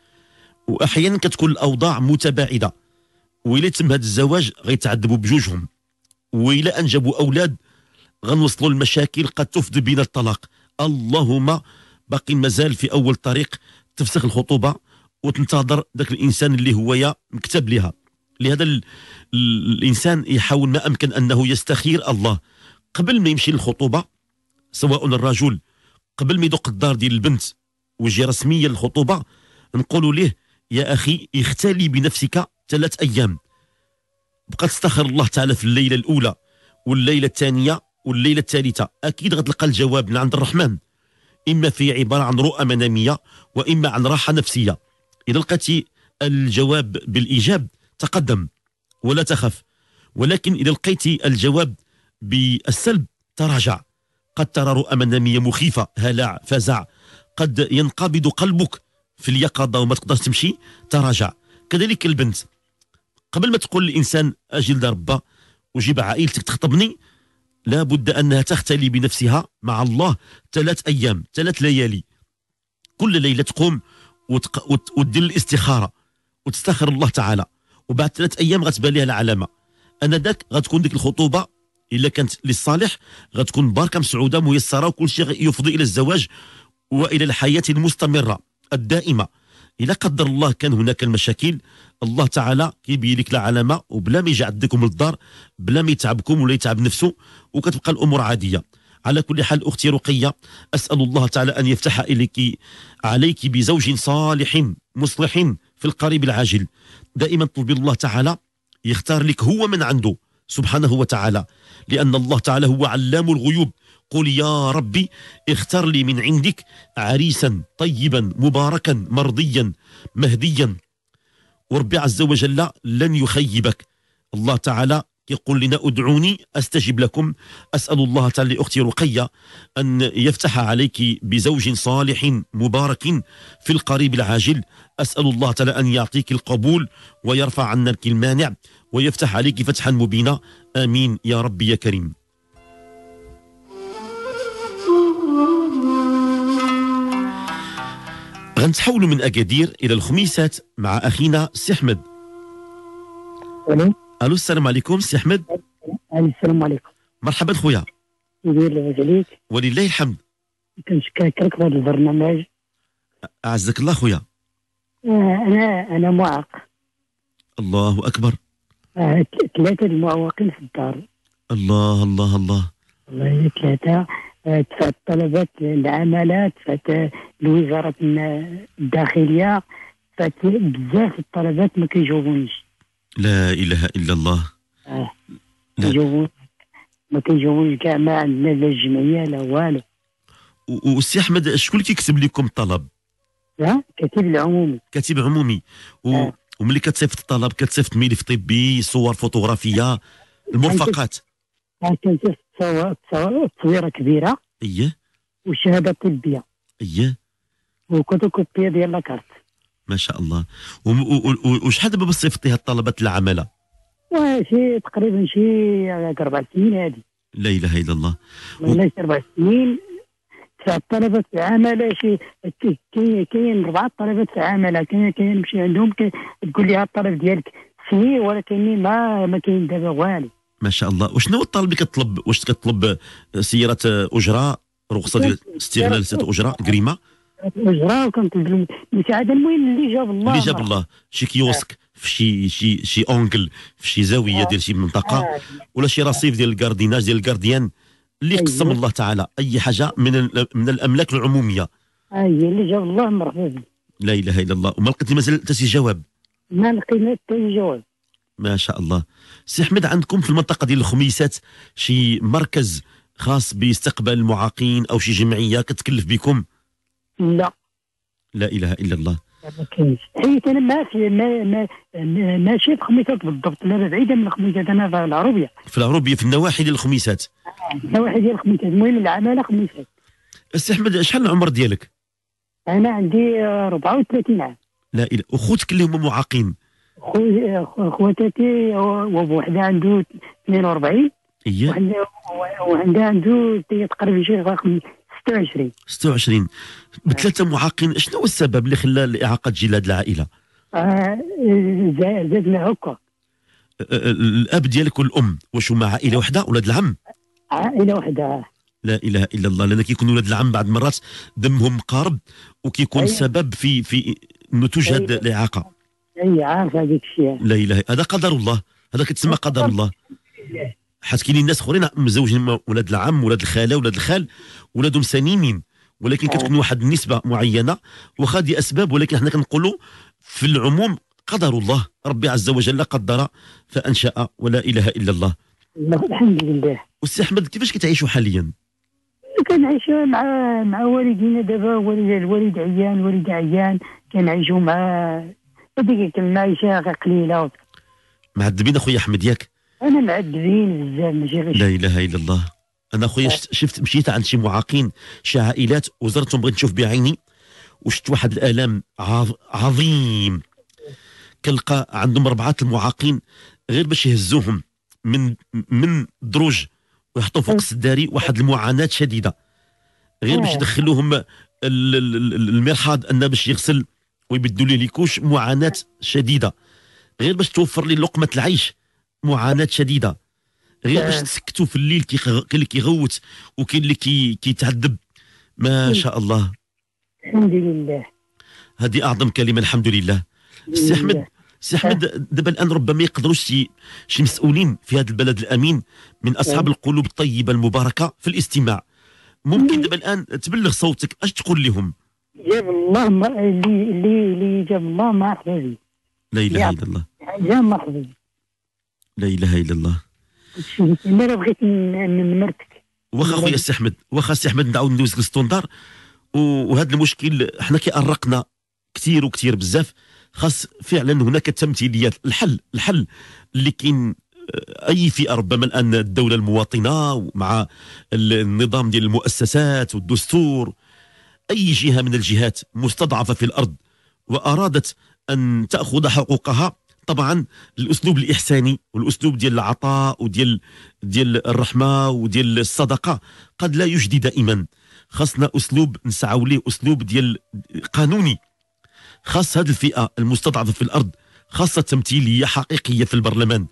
وأحيانا كتكون الأوضاع متباعدة. وإلا تم هذا الزواج غيتعذبوا بجوجهم. وإلا أنجبوا أولاد غنوصلوا المشاكل قد تفضي بنا الطلاق. اللهم باقي مازال في أول طريق تفسخ الخطوبة وتنتظر ذاك الإنسان اللي هو مكتب لها لهذا ال... ال... الإنسان يحاول ما أمكن أنه يستخير الله. قبل ما يمشي للخطوبة سواء الرجل قبل ما يدق الدار ديال البنت ويجي رسميه للخطوبة نقولوا ليه يا أخي اختلي بنفسك ثلاث أيام. بقى تستخر الله تعالى في الليلة الأولى والليلة الثانية والليلة الثالثة. أكيد غتلقى الجواب من عند الرحمن. إما في عبارة عن رؤى منامية وإما عن راحة نفسية. إذا لقيتي الجواب بالإيجاب تقدم. ولا تخف. ولكن إذا لقيتي الجواب بالسلب تراجع. قد ترى رؤى منامية مخيفة هلع فزع. قد ينقبض قلبك في اليقظة وما تقدرش تمشي تراجع. كذلك البنت. قبل ما تقول الانسان أجي لدار با وجيب عائلتك تخطبني لابد أنها تختلي بنفسها مع الله ثلاث أيام ثلاث ليالي. كل ليلة تقوم وتق... وت... وتدير الاستخارة وتستخر الله تعالى. وبعد ثلاث أيام غتبان لها العلامة. أنا ذاك غتكون ديك الخطوبة إلا كانت للصالح غتكون باركه مسعودة ميسرة وكل شيء يفضي إلى الزواج. وإلى الحياة المستمرة الدائمة. اذا قدر الله كان هناك المشاكل الله تعالى كيبين لك العلامة وبلا ما يجي عندكم للدار بلا ما يتعبكم ولا يتعب نفسه وكتبقى الأمور عادية. على كل حال أختي رقية أسأل الله تعالى أن يفتح إليك عليك بزوج صالح مصلح في القريب العاجل. دائما طلبي الله تعالى يختار لك هو من عنده سبحانه وتعالى لأن الله تعالى هو علام الغيوب. قل يا ربي اختر لي من عندك عريسا طيبا مباركا مرضيا مهديا. وربي عز وجل لن يخيبك. الله تعالى يقول لنا ادعوني أستجب لكم. أسأل الله تعالى لأختي رقية أن يفتح عليك بزوج صالح مبارك في القريب العاجل. أسأل الله تعالى أن يعطيك القبول ويرفع عنك المانع ويفتح عليك فتحا مبينا. آمين يا رب يا كريم. غنتحولوا من أكادير إلى الخميسات مع أخينا سي أحمد. ألو؟ ألو السلام عليكم سي أحمد. السلام عليكم. مرحبا خويا. يدير عليك. ولله الحمد. كنشكرك في هذا البرنامج. أعزك الله خويا. آه، أنا أنا معاق الله أكبر. آه، ثلاثة المعوقين في الدار. الله الله الله. والله ثلاثة. طلبات العمالات دفعت لوزاره الداخلية دفعت بزاف الطلبات ما كيجاوبونيش. لا إله إلا الله. آه. لا. ما كيجاوبونش كاع ما عندنا لا الجمعية لا والو. وسي أحمد شكون اللي كيكتب لكم الطلب؟ لا كتيب العمومي. كاتب عمومي. و... آه. وملي كتصيفط الطلب كتصيفط ملف طبي صور فوتوغرافية المرفقات. تصور- تصويرة كبيرة. إيه. وشهادة طبية. وكتب كوبية ديال لاكارت. ما شاء الله. وشحال دابا بصيفطيها الطلبات العماله وشي تقريبا شي أربع سنين هادي. لا إله إلا الله. ولا شي أربع سنين؟ تسع طلبة في عمالة شي كاين كاين أربعة طلبة في عمالة كاين كاين نمشي عندهم تقول لي ها الطلب ديالك سني ولكن ما ما كاين دابا والو. ما شاء الله. وشنو الطلب اللي كتطلب؟ واش كتطلب سيارة أجرة؟ رخصة ديال استغلال سيارة أجرة؟ كريمه أجرة وكنطلب المساعدة المهم اللي جاب الله. اللي جاب الله. شي kiosque في شي شي شي angle في شي زاوية ديال شي منطقة آه. ولا شي رصيف ديال ال gardiennage ديال ال gardien اللي أيوة. قسم الله تعالى أي حاجة من من الأملاك العمومية. هاي اللي جاب الله مرحبا. لا إله إلا الله. وما لقيتي مازال حتى شي جواب. ما لقينا حتى جواب. ما شاء الله. سي أحمد عندكم في المنطقة ديال الخميسات شي مركز خاص باستقبال المعاقين أو شي جمعية كتكلف بكم؟ لا. لا إله إلا الله. ما كاينش. حيت أنا ما في ما ما ما- ماشي في خميسات بالضبط لا بعيدة من الخميسات. أنا في العربيه في العروبية في النواحي ديال الخميسات. نواحي ديال الخميسات. المهم العمالة خميسات. سي أحمد شحال العمر ديالك؟ أنا عندي آه، 34 عام. لا إله. وخوتك اللي هما معاقين خو- آه، خواتاتي وحده عنده 42 اييه وعندها عنده تقريبا شي 26 26 بثلاثه معاقين شنو هو السبب اللي خلى الاعاقه تجي لهذه العائلة؟ آه، زا- زادنا هكا. الأب ديالك والأم واش هما عائلة واحدة ولاد العم؟ عائلة وحدة. لا إله إلا الله لأن كيكون ولاد العم بعض المرات دمهم قارب وكيكون أيوة. سبب في في انه توجد أيوة. الإعاقة. أي عارفه هذيك الشيء. لا إله هذا قدر الله. هذا كتسمى قدر الله. حيت كاينين ناس أخرين مزوجين ولاد العم ولاد الخالة ولاد الخال ولادهم سنينين ولكن كتكون واحد النسبة معينة. واخا دي أسباب ولكن حنا كنقولوا في العموم قدر الله. ربي عز وجل قدر فأنشأ ولا إله إلا الله. الحمد لله. والسي أحمد كيفاش كتعيشوا حاليا؟ كنعيش مع مع والدينا دابا والد الوالد عيان الوالد عيان. كنعيشوا مع هذيك المعيشه غير قليلة. معذبين أخويا أحمد ياك؟ أنا معذبين بزاف ماشي غير لا إله إلا الله. أنا أخويا شفت- مشيت عند شي معاقين شي عائلات وزرتهم بغيت نشوف بعيني وشفت واحد الآلام عظ- عظيم. كنلقى عندهم اربعه المعاقين غير باش يهزوهم من من دروج ويحطوا فوق السداري واحد المعاناة شديدة. غير باش. يدخلوهم ال- ال- ال- المرحاض انه باش يغسل ويبدلوا لي ليكوش معاناة شديدة. غير باش توفر لي لقمة العيش معاناة شديدة. غير باش. تسكتوا في الليل كي كاين اللي كيغوت وكاين اللي كي كيتعذب ما شاء الله. الحمد لله. هذه أعظم كلمة الحمد لله. سي أحمد سي أحمد دابا الآن ربما يقدروش شي شي مسؤولين في هذا البلد الأمين من أصحاب القلوب الطيبة المباركة في الاستماع. ممكن دابا الآن تبلغ صوتك أش تقول لهم؟ جاب الله ما اللي اللي اللي جاب الله ما هذه لا إله يا إلا الله. عرف هذه لا إله إلا الله. أنا بغيت نمرتك. واخا خويا سي أحمد واخا سي أحمد نعاود ندوز لل standard. وهذا المشكل حنا كيأرقنا كثير وكثير بزاف. خاص فعلا هناك تمثيليات. الحل الحل اللي كاين آه، أي فئة ربما الآن الدولة المواطنة مع النظام ديال المؤسسات والدستور أي جهة من الجهات مستضعفة في الأرض وأرادت أن تأخذ حقوقها. طبعا الأسلوب الإحساني والأسلوب ديال العطاء وديال ديال الرحمة وديال الصدقة قد لا يجدي دائما. خاصنا أسلوب نسعوا ليه أسلوب ديال قانوني. خاص هذه الفئة المستضعفة في الأرض خاصة تمثيلية حقيقية في البرلمان.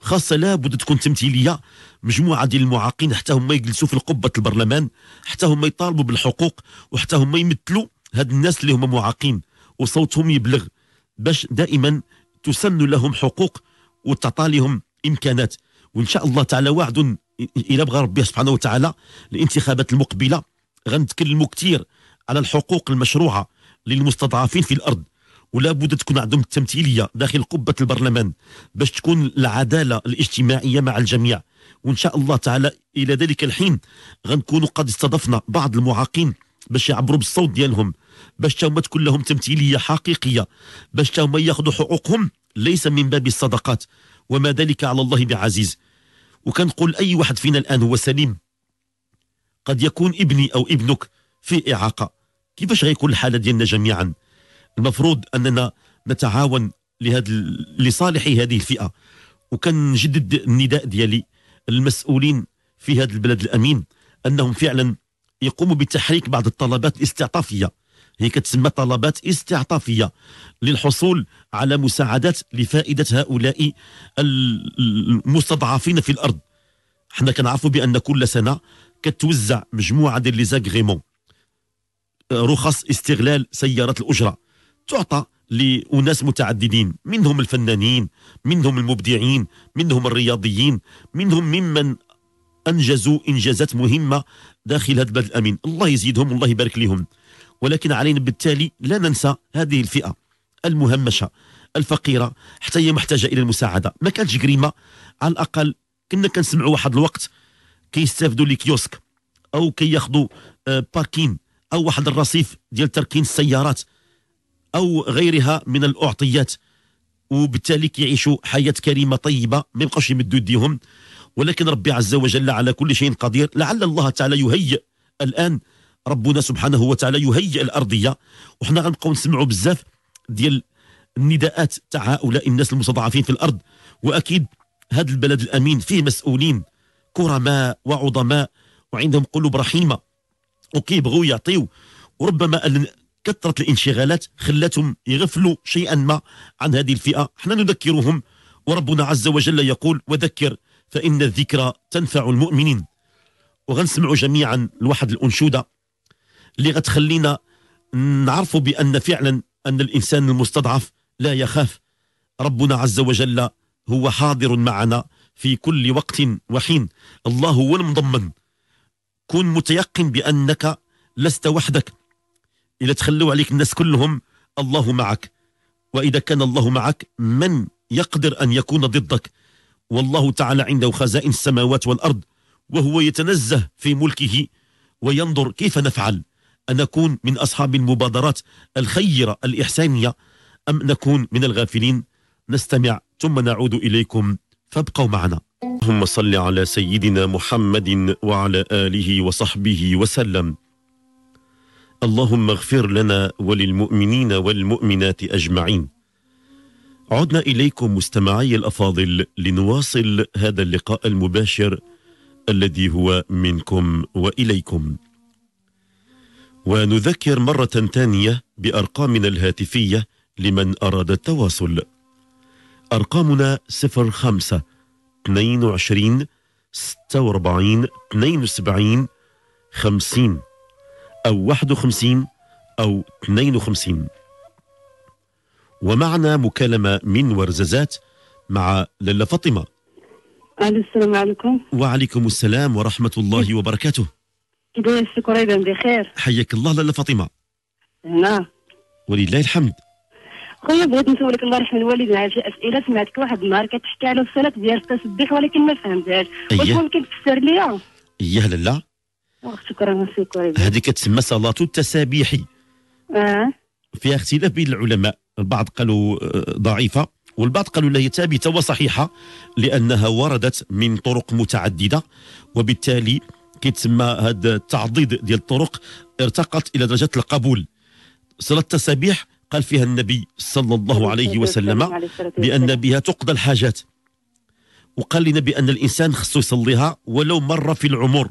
خاصة لابد تكون تمثيلية مجموعة ديال المعاقين حتى هم يجلسوا في قبة البرلمان حتى هم يطالبوا بالحقوق وحتى هم يمثلوا هاد الناس اللي هم معاقين وصوتهم يبلغ باش دائما تسن لهم حقوق وتعطى لهم إمكانات. وإن شاء الله تعالى وعد إلى بغى ربي سبحانه وتعالى الانتخابات المقبلة. غنتكلموا كثير على الحقوق المشروعة للمستضعفين في الأرض. ولا بد تكون عندهم التمثيلية داخل قبة البرلمان باش تكون العدالة الاجتماعية مع الجميع. وإن شاء الله تعالى إلى ذلك الحين غنكونوا قد استضفنا بعض المعاقين باش يعبروا بالصوت ديالهم باش تا هما تكون لهم تمثيلية حقيقية باش تا هما ياخذوا حقوقهم ليس من باب الصدقات. وما ذلك على الله بعزيز. وكنقول أي واحد فينا الآن هو سليم قد يكون ابني أو ابنك في إعاقة. كيفاش غيكون الحالة ديالنا جميعا؟ المفروض أننا نتعاون لهذا لصالح هذه الفئة. وكنجدد النداء ديالي للمسؤولين في هذا البلد الأمين أنهم فعلا يقوم بتحريك بعض الطلبات الاستعطافية. هي كتسمى طلبات استعطافية للحصول على مساعدات لفائدة هؤلاء المستضعفين في الأرض. حنا كنعرفوا بأن كل سنة كتوزع مجموعة ديال لي زاغريمون رخص استغلال سيارات الأجرة. تعطى لأناس متعددين منهم الفنانين منهم المبدعين منهم الرياضيين منهم ممن أنجزوا إنجازات مهمة داخل هذا البلد الأمين. الله يزيدهم والله يبارك لهم ولكن علينا بالتالي لا ننسى هذه الفئة المهمشة الفقيرة حتى هي محتاجة إلى المساعدة. ما كانتش جريمة على الأقل كنا كنسمعوا واحد الوقت كيستافدوا لي كيوسك أو كياخذوا آه، باركين أو واحد الرصيف ديال تركين السيارات. أو غيرها من الأعطيات. وبالتالي كيعيشوا حياة كريمة طيبة ما يبقاوش يمدوا يديهم ولكن ربي عز وجل على كل شيء قدير. لعل الله تعالى يهيئ الآن. ربنا سبحانه وتعالى يهيئ الأرضية. وحنا غنبقاو نسمعوا بزاف ديال النداءات تاع هؤلاء الناس المستضعفين في الأرض. وأكيد هذا البلد الأمين فيه مسؤولين كرماء وعظماء. وعندهم قلوب رحيمة. وكيبغوا يعطيو. وربما كثرة الانشغالات خلتهم يغفلوا شيئا ما عن هذه الفئة. إحنا نذكرهم وربنا عز وجل يقول وذكر فإن الذكرى تنفع المؤمنين. وغنسمعوا جميعا لواحد الأنشودة اللي غتخلينا نعرفوا بأن فعلا أن الإنسان المستضعف لا يخاف. ربنا عز وجل هو حاضر معنا في كل وقت وحين. الله هو المضمن. كن متيقن بأنك لست وحدك. إذا تخلوا عليك الناس كلهم الله معك. وإذا كان الله معك من يقدر أن يكون ضدك؟ والله تعالى عنده خزائن السماوات والأرض وهو يتنزه في ملكه وينظر كيف نفعل؟ أن نكون من أصحاب المبادرات الخيرة الإحسانية أم نكون من الغافلين؟ نستمع ثم نعود إليكم. فابقوا معنا. اللهم صل على سيدنا محمد وعلى آله وصحبه وسلم. اللهم اغفر لنا وللمؤمنين والمؤمنات أجمعين. عدنا إليكم مستمعي الأفاضل لنواصل هذا اللقاء المباشر الذي هو منكم وإليكم. ونذكر مرة ثانية بأرقامنا الهاتفية لمن أراد التواصل. أرقامنا 05 22 46 72 50 أو 51 أو 52 ومعنا مكالمة من ورزازات مع لاله فاطمة. السلام عليكم. وعليكم السلام ورحمة الله وبركاته. كيف عايشك قريبا بخير. حياك الله لاله فاطمة. نعم. ولله الحمد. خويا بغيت نسولك الله يرحم الوالدين على شي أسئلة. سمعتك واحد النهار كتحكي على الصلاه ديال التسبيح ولكن ما فهمتهاش. واش ممكن تفسر ليا؟ إياه لاله شكرا هذه كتسمى صلاة التسابيح. آه. فيها اختلاف بين العلماء. البعض قالوا آه، ضعيفة والبعض قالوا لا هي ثابتة وصحيحة لأنها وردت من طرق متعددة وبالتالي كيتسمى هذا التعضيد ديال الطرق ارتقت إلى درجة القبول. صلاة التسابيح قال فيها النبي صلى الله عليه وسلم بأن بها تقضى الحاجات. وقال لنا بأن الإنسان خصو يصليها ولو مرة في العمر.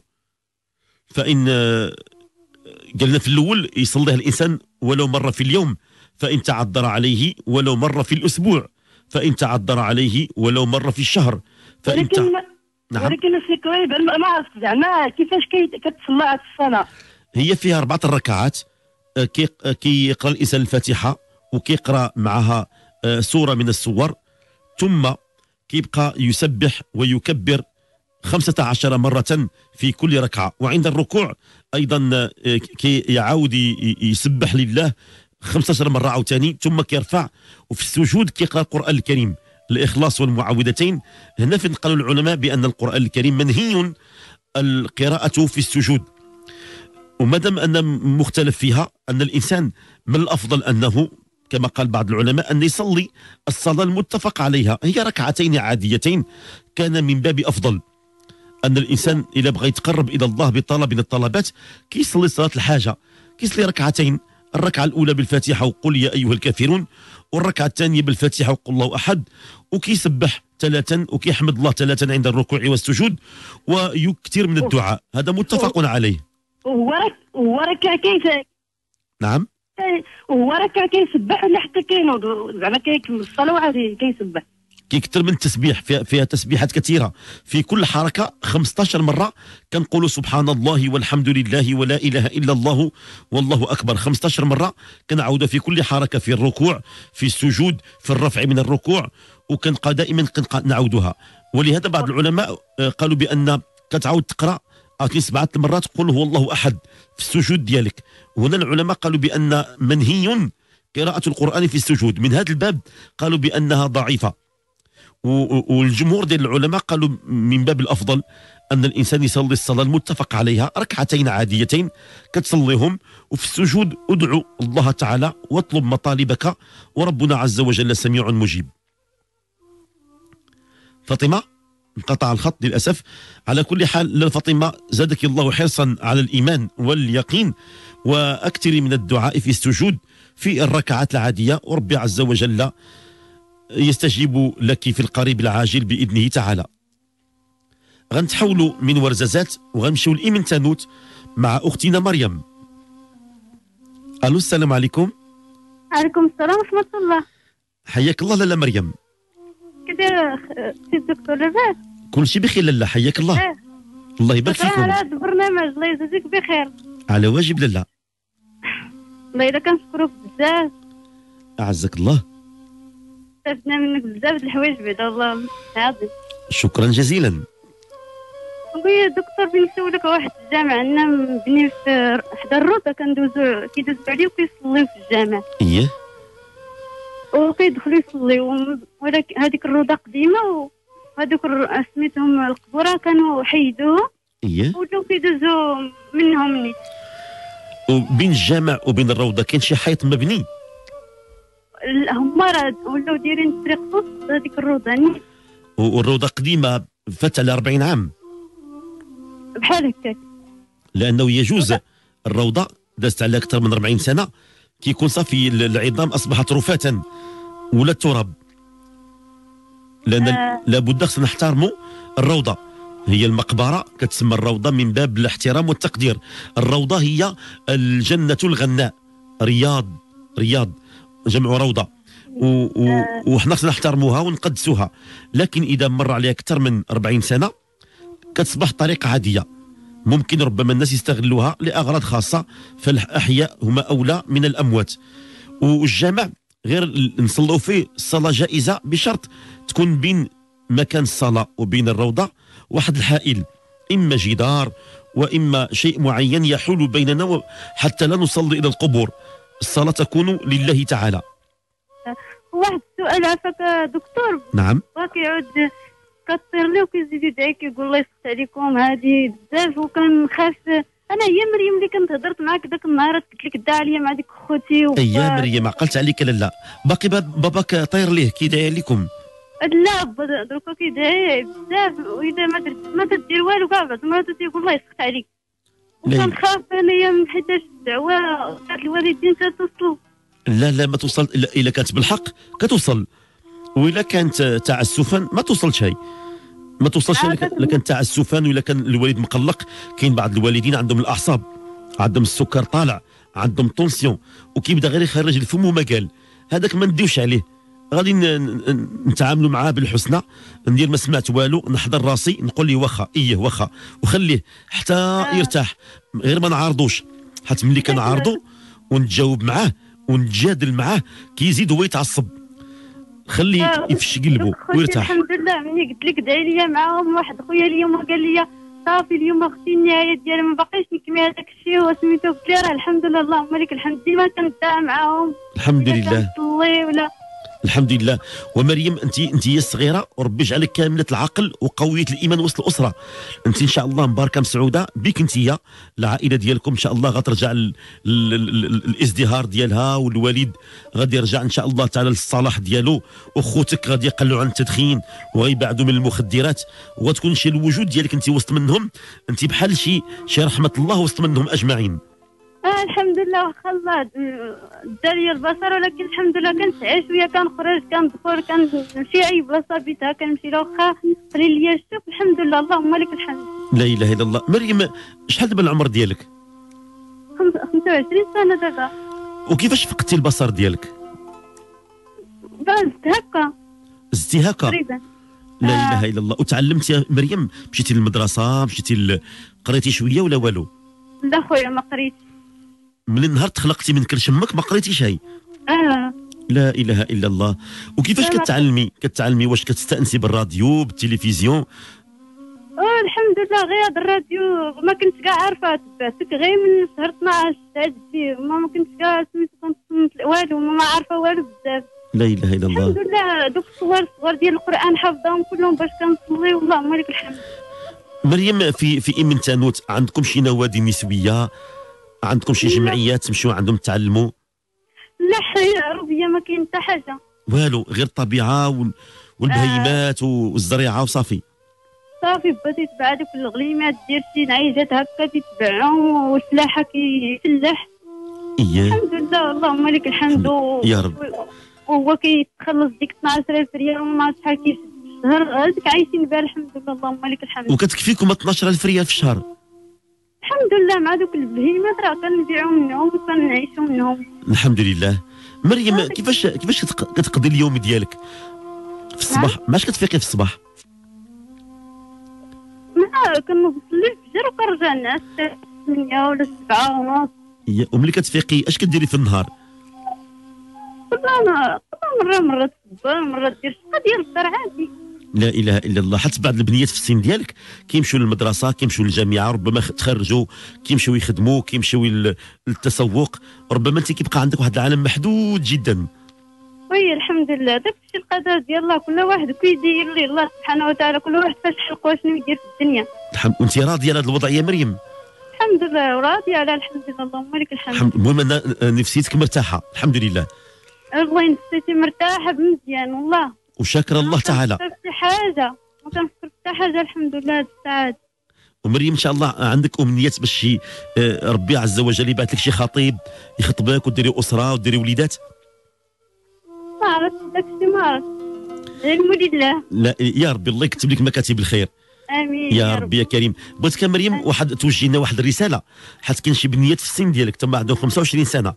فإن آه، قلنا في الأول يصليها الإنسان ولو مرة في اليوم فإن تعذر عليه ولو مرة في الأسبوع فإن تعذر عليه ولو مرة في الشهر فإن ولكن تع... ما- نعم. ولكن سي كريبان ما عرفت زعما كيفاش كي- كتصلى هاد الصلاه هي فيها أربعة ركعات آه، كي آه، كيقرأ الإنسان الفاتحة وكيقرأ معها سورة من السور ثم كيبقى يسبح ويكبر خمسة عشر مرة في كل ركعة. وعند الركوع أيضا آه، كي يعاود يسبح لله 15 مرة عاوتاني ثم كيرفع. وفي السجود كيقرأ القرآن الكريم. الإخلاص والمعوذتين هنا فين قالوا العلماء بأن القرآن الكريم منهي القراءة في السجود. وما دام أن مختلف فيها أن الإنسان من الأفضل أنه كما قال بعض العلماء أن يصلي الصلاة المتفق عليها. هي ركعتين عاديتين. كان من باب أفضل. أن الإنسان إذا بغى يتقرب إلى الله بطلب من الطلبات كيصلي صلاة الحاجة. كيصلي ركعتين. الركعة الأولى بالفاتحة وقل يا أيها الكافرون والركعة الثانية بالفاتحة وقل الله أحد وكيسبح ثلاثا وكيحمد الله ثلاثا عند الركوع والسجود ويكثر من الدعاء. هذا متفق عليه. راك وهو راك كيف؟ نعم. وهو راك كيسبح ولا حتى كينوض زعما كيكمل الصلاه وعاد كيسبح. كيكثر من التسبيح فيها, فيها تسبيحات كثيرة. في كل حركة 15 مرة كنقولوا سبحان الله والحمد لله ولا إله إلا الله والله أكبر. 15 مرة كنعاودها في كل حركة في الركوع في السجود في الرفع من الركوع وكنبقى دائما كنبقى نعاودها ولهذا بعض العلماء آه، قالوا بأن كتعاود تقرأ عاوتاني سبعة المرات قل هو الله أحد في السجود ديالك. هنا العلماء قالوا بأن منهي قراءة القرآن في السجود. من هذا الباب قالوا بأنها ضعيفة. و- والجمهور ديال العلماء قالوا من باب الأفضل أن الإنسان يصلي الصلاة المتفق عليها ركعتين عاديتين كتصليهم وفي السجود ادعو الله تعالى واطلب مطالبك وربنا عز وجل سميع مجيب. فاطمة انقطع الخط للأسف على كل حال لا فاطمة زادك الله حرصا على الإيمان واليقين واكثري من الدعاء في السجود في الركعات العادية وربي عز وجل يستجيب لك في القريب العاجل بإذنه تعالى. غنتحولوا من ورزازات وغنمشيو لإيمن تانوت مع أختنا مريم. ألو السلام عليكم. عليكم السلام ورحمة الله. حياك الله لاله مريم. كدير سي الدكتور لاباس كل شيء بخير لاله حياك الله. إيه. الله يبارك شكرا على هذا البرنامج الله يجازيك بخير. على واجب لاله والله إلا كنشكروك بزاف. أعزك الله. استفدنا منك بزاف د الحوايج بعدا الله العظيم شكرا جزيلا. خويا دكتور بغيت نسولك واحد الجامع عندنا مبني في حدا الروضه كندوزو كيدوزو عليه وكيصليو في الجامع إيه. وكيدخلوا يصليو ولكن هذيك الروضه قديمة وهذوك سميتهم القبورة كانوا حيدوها إيه. ولاو كيدوزو منهم نيت. وبين الجامع وبين الروضة كاين شي حيط مبني؟ هما ولاو دايرين الطريق في وسط هذيك الروضة. و- والروضة قديمة فات على 40 عام. بحال هكاك. لأنه يجوز الروضة دازت على أكثر من 40 سنة كيكون صافي ال- العظام أصبحت رفاتا ولا التراب. لأن آه. لابد خصنا نحترموا الروضة. هي المقبرة كتسمى الروضة من باب الاحترام والتقدير. الروضة هي الجنة الغناء. رياض رياض. جمع روضة. وحنا خصنا نحترموها ونقدسوها. لكن إذا مر عليها أكثر من 40 سنة كتصبح طريقة عادية. ممكن ربما الناس يستغلوها لأغراض خاصة فالأحياء هما أولى من الأموات. والجامع غير نصلوا فيه الصلاه جائزة بشرط تكون بين مكان الصلاة وبين الروضة واحد الحائل. إما جدار وإما شيء معين يحول بيننا حتى لا نصلي إلى القبور. الصلاة تكون لله تعالى. واحد السؤال عافاك دكتور. نعم. باك يعود كطير لي وكيزيد يدعي كيقول الله يسخط عليكم. هادي بزاف وكنخاف. أنا هي مريم اللي كنت هضرت معاك داك النهار قلت لك دعا عليا مع ديك خوتي و... ايا مريم عقلت عليك لا باقي باب- باباك طاير ليه؟ كيدعي لكم لا دروكا كيدعي بزاف. وإذا ما درت ما تدير والو كاع بعض المرات تيقول الله يسخط عليك. لا. وكنخاف انايا من حيتاش الدعوة الوالدين تتوصلوا لا لا ما توصل إلا كانت بالحق كتوصل. وإلا كانت تعسفا ما توصل شيء. ما توصلش إلا كان تعسفا ولا كان الوالد مقلق. كاين بعض الوالدين عندهم الأعصاب عندهم السكر طالع عندهم طونسيون وكيبدا غير يخرج الفم وما قال. هذاك ما نديوش عليه. غادي نتعاملوا معاه بالحسنى ندير ما سمعت والو نحضر راسي نقول لي واخا إيه واخا وخليه حتى يرتاح غير ما نعارضوش. حتى ملي كنعارضوا ونتجاوب معاه ونتجادل معاه كيزيد هو يتعصب. خليه آه، يفش قلبه ويرتاح. الحمد لله ملي قلت لك دعي ليا معاهم واحد خويا اليوم قال لي صافي اليوم أختي النهاية ديالي ما باقيش نكمل هذاك الشيء وسميتو له راه الحمد لله اللهم لك الحمد. ديما كندعى معاهم. الحمد لله. ولا الحمد لله ومريم انت انت هي الصغيره وربي يجعلك كاملة العقل وقوية الإيمان وسط الأسرة. انت إن شاء الله مباركة مسعودة بك انت هي العائلة ديالكم إن شاء الله غترجع ال ال ال ال الازدهار ديالها والوالد غادي يرجع إن شاء الله تعالى للصلاح ديالو. وخوتك غادي يقلعوا عن التدخين وغيبعدوا من المخدرات. وغتكون شي الوجود ديالك انت وسط منهم. انت بحال شي شي رحمة الله وسط منهم أجمعين. آه الحمد لله واخا الله دار البصر ولكن الحمد لله كنسعى شوية كنخرج كندخل كنمشي أي بلاصة بيتها كنمشي لها واخا قليل ليا الشوف الحمد لله اللهم لك الحمد. لا إله إلا الله. مريم شحال دابا العمر ديالك؟ خمس- 25 سنة دابا. وكيفاش فقدتي البصر ديالك؟ بعد هكا زدتي هكا تقريبا. لا آه. إله إلا الله. وتعلمتي يا مريم مشيتي للمدرسة مشيتي. قريتي شوية ولا والو؟ لا خويا ما قريت من النهار تخلقتي من كرش أمك ما قريتي شيء. آه. لا إله إلا الله. وكيفاش كتعلمي؟ كتعلمي واش كتستأنسي بالراديو بالتلفزيون؟ آه الحمد لله غير الراديو ما كنت كاع عارفة تبعتك. غير من شهر 12 عدتي ما كنت كاع سميتو كنت والو ما عارفة والو بزاف. لا إله إلا الحمد الله لله دوك الصور الصغار ديال القرآن حافظاهم كلهم باش كنصلي. والله لك الحمد. مريم في في إيمن تانوت عندكم شي نوادي نسوية؟ عندكم شي. جمعيات تمشيو عندهم تعلموا؟ لا حياه عربيه ما كاين حتى حاجة. والو غير الطبيعة وال- والبهيمات والزريعة وصافي. صافي بدا تيتبع دوك الغليمات ديال شي نعيجات هكا تيتبعهم والفلاحه كيفلح اييه الحمد لله اللهم لك الحمد. و- يا رب. وهو كيتخلص ديك 12000 ريال وما شحال كيشد. في الشهر هذيك عايشين بها الحمد لله اللهم لك الحمد. وكتكفيكم 12000 ريال في الشهر. الحمد لله مع دوك البهيمات راه كنبيعو منهم وكنعيشو منهم. الحمد لله. مريم كيفاش كيفاش كتق- كتقضي اليوم ديالك؟ في الصباح؟ ماش كتفيقي في الصباح؟ ما كنوصل الفجر وكنرجع نعس 8 ولا 7 ونص. وملي كتفيقي اش كديري في النهار؟ والله مره مرة تصبر مرة دير شقه ديال الدار عادي لا إله إلا الله. حتى بعض البنيات في السن ديالك كيمشيو للمدرسة كيمشيو للجامعة ربما تخرجوا كيمشيو يخدموا كيمشيو لل- للتسوق. ربما أنت كيبقى عندك واحد العالم محدود جدا. oui الحمد لله. داك الشيء القدر ديال الله كل واحد كيدير ليه. الله سبحانه وتعالى كل واحد فاش حلقو شنو يدير في الدنيا. الحمد وأنت راضية على هذا الوضع يا مريم؟ الحمد لله وراضية على الحمد لله. اللهم لك الحمد. المهم ان نفسيتك مرتاحة. الحمد لله. الله نفسيتي مرتاحة بمزيان والله. وشاكر الله تعالى. ما في حاجة. ما كنفكر في حتى حاجة الحمد لله الساعات ومريم إن شاء الله عندك أمنيات باش آه، ربي عز وجل يبعث لك شي خطيب يخطبك وديري أسرة وديري وليدات؟ ما عرفت داك الشيء ما عرفت. علم لله لا. يا ربي الله يكتب لك مكاتب الخير. آمين يا ربي يا كريم. بغيتك يا مريم واحد توجه لنا واحد الرسالة حيت كاين شي بنيات في السن ديالك تما عندهم 25 سنة.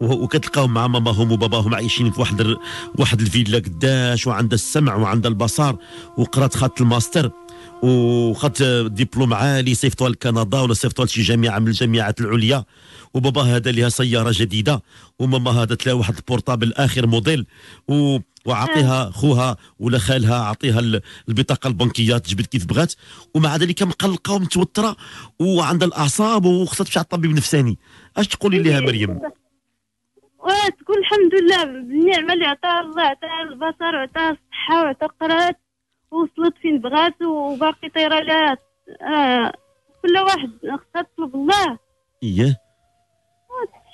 وكتلقاهم مع ماماهم وباباهم عايشين في واحد واحد الفيلا قداش وعندها السمع وعندها البصر وقرات خدت الماستر وخدت دبلوم عالي صيفطوها لكندا ولا صيفطوها لشي جامعة من الجامعات العليا. وبابا هذا لها سيارة جديدة وماما هذا تلاقي واحد ال portable آخر موديل و... وعطيها خوها ولا خالها عطيها ال- البطاقة البنكية تجبد كيف بغات. ومع ذلك مقلقه ومتوتره وعندها الأعصاب وخصها تمشي على الطبيب النفساني. أش تقولي لها مريم؟ وتقول الحمد لله بالنعمة اللي عطاها الله عطاها البصر وعطاها الصحة وعطاها قرات ووصلت فين بغات وباقي طايرة لها. آه كل واحد خصها تطلب الله. اييه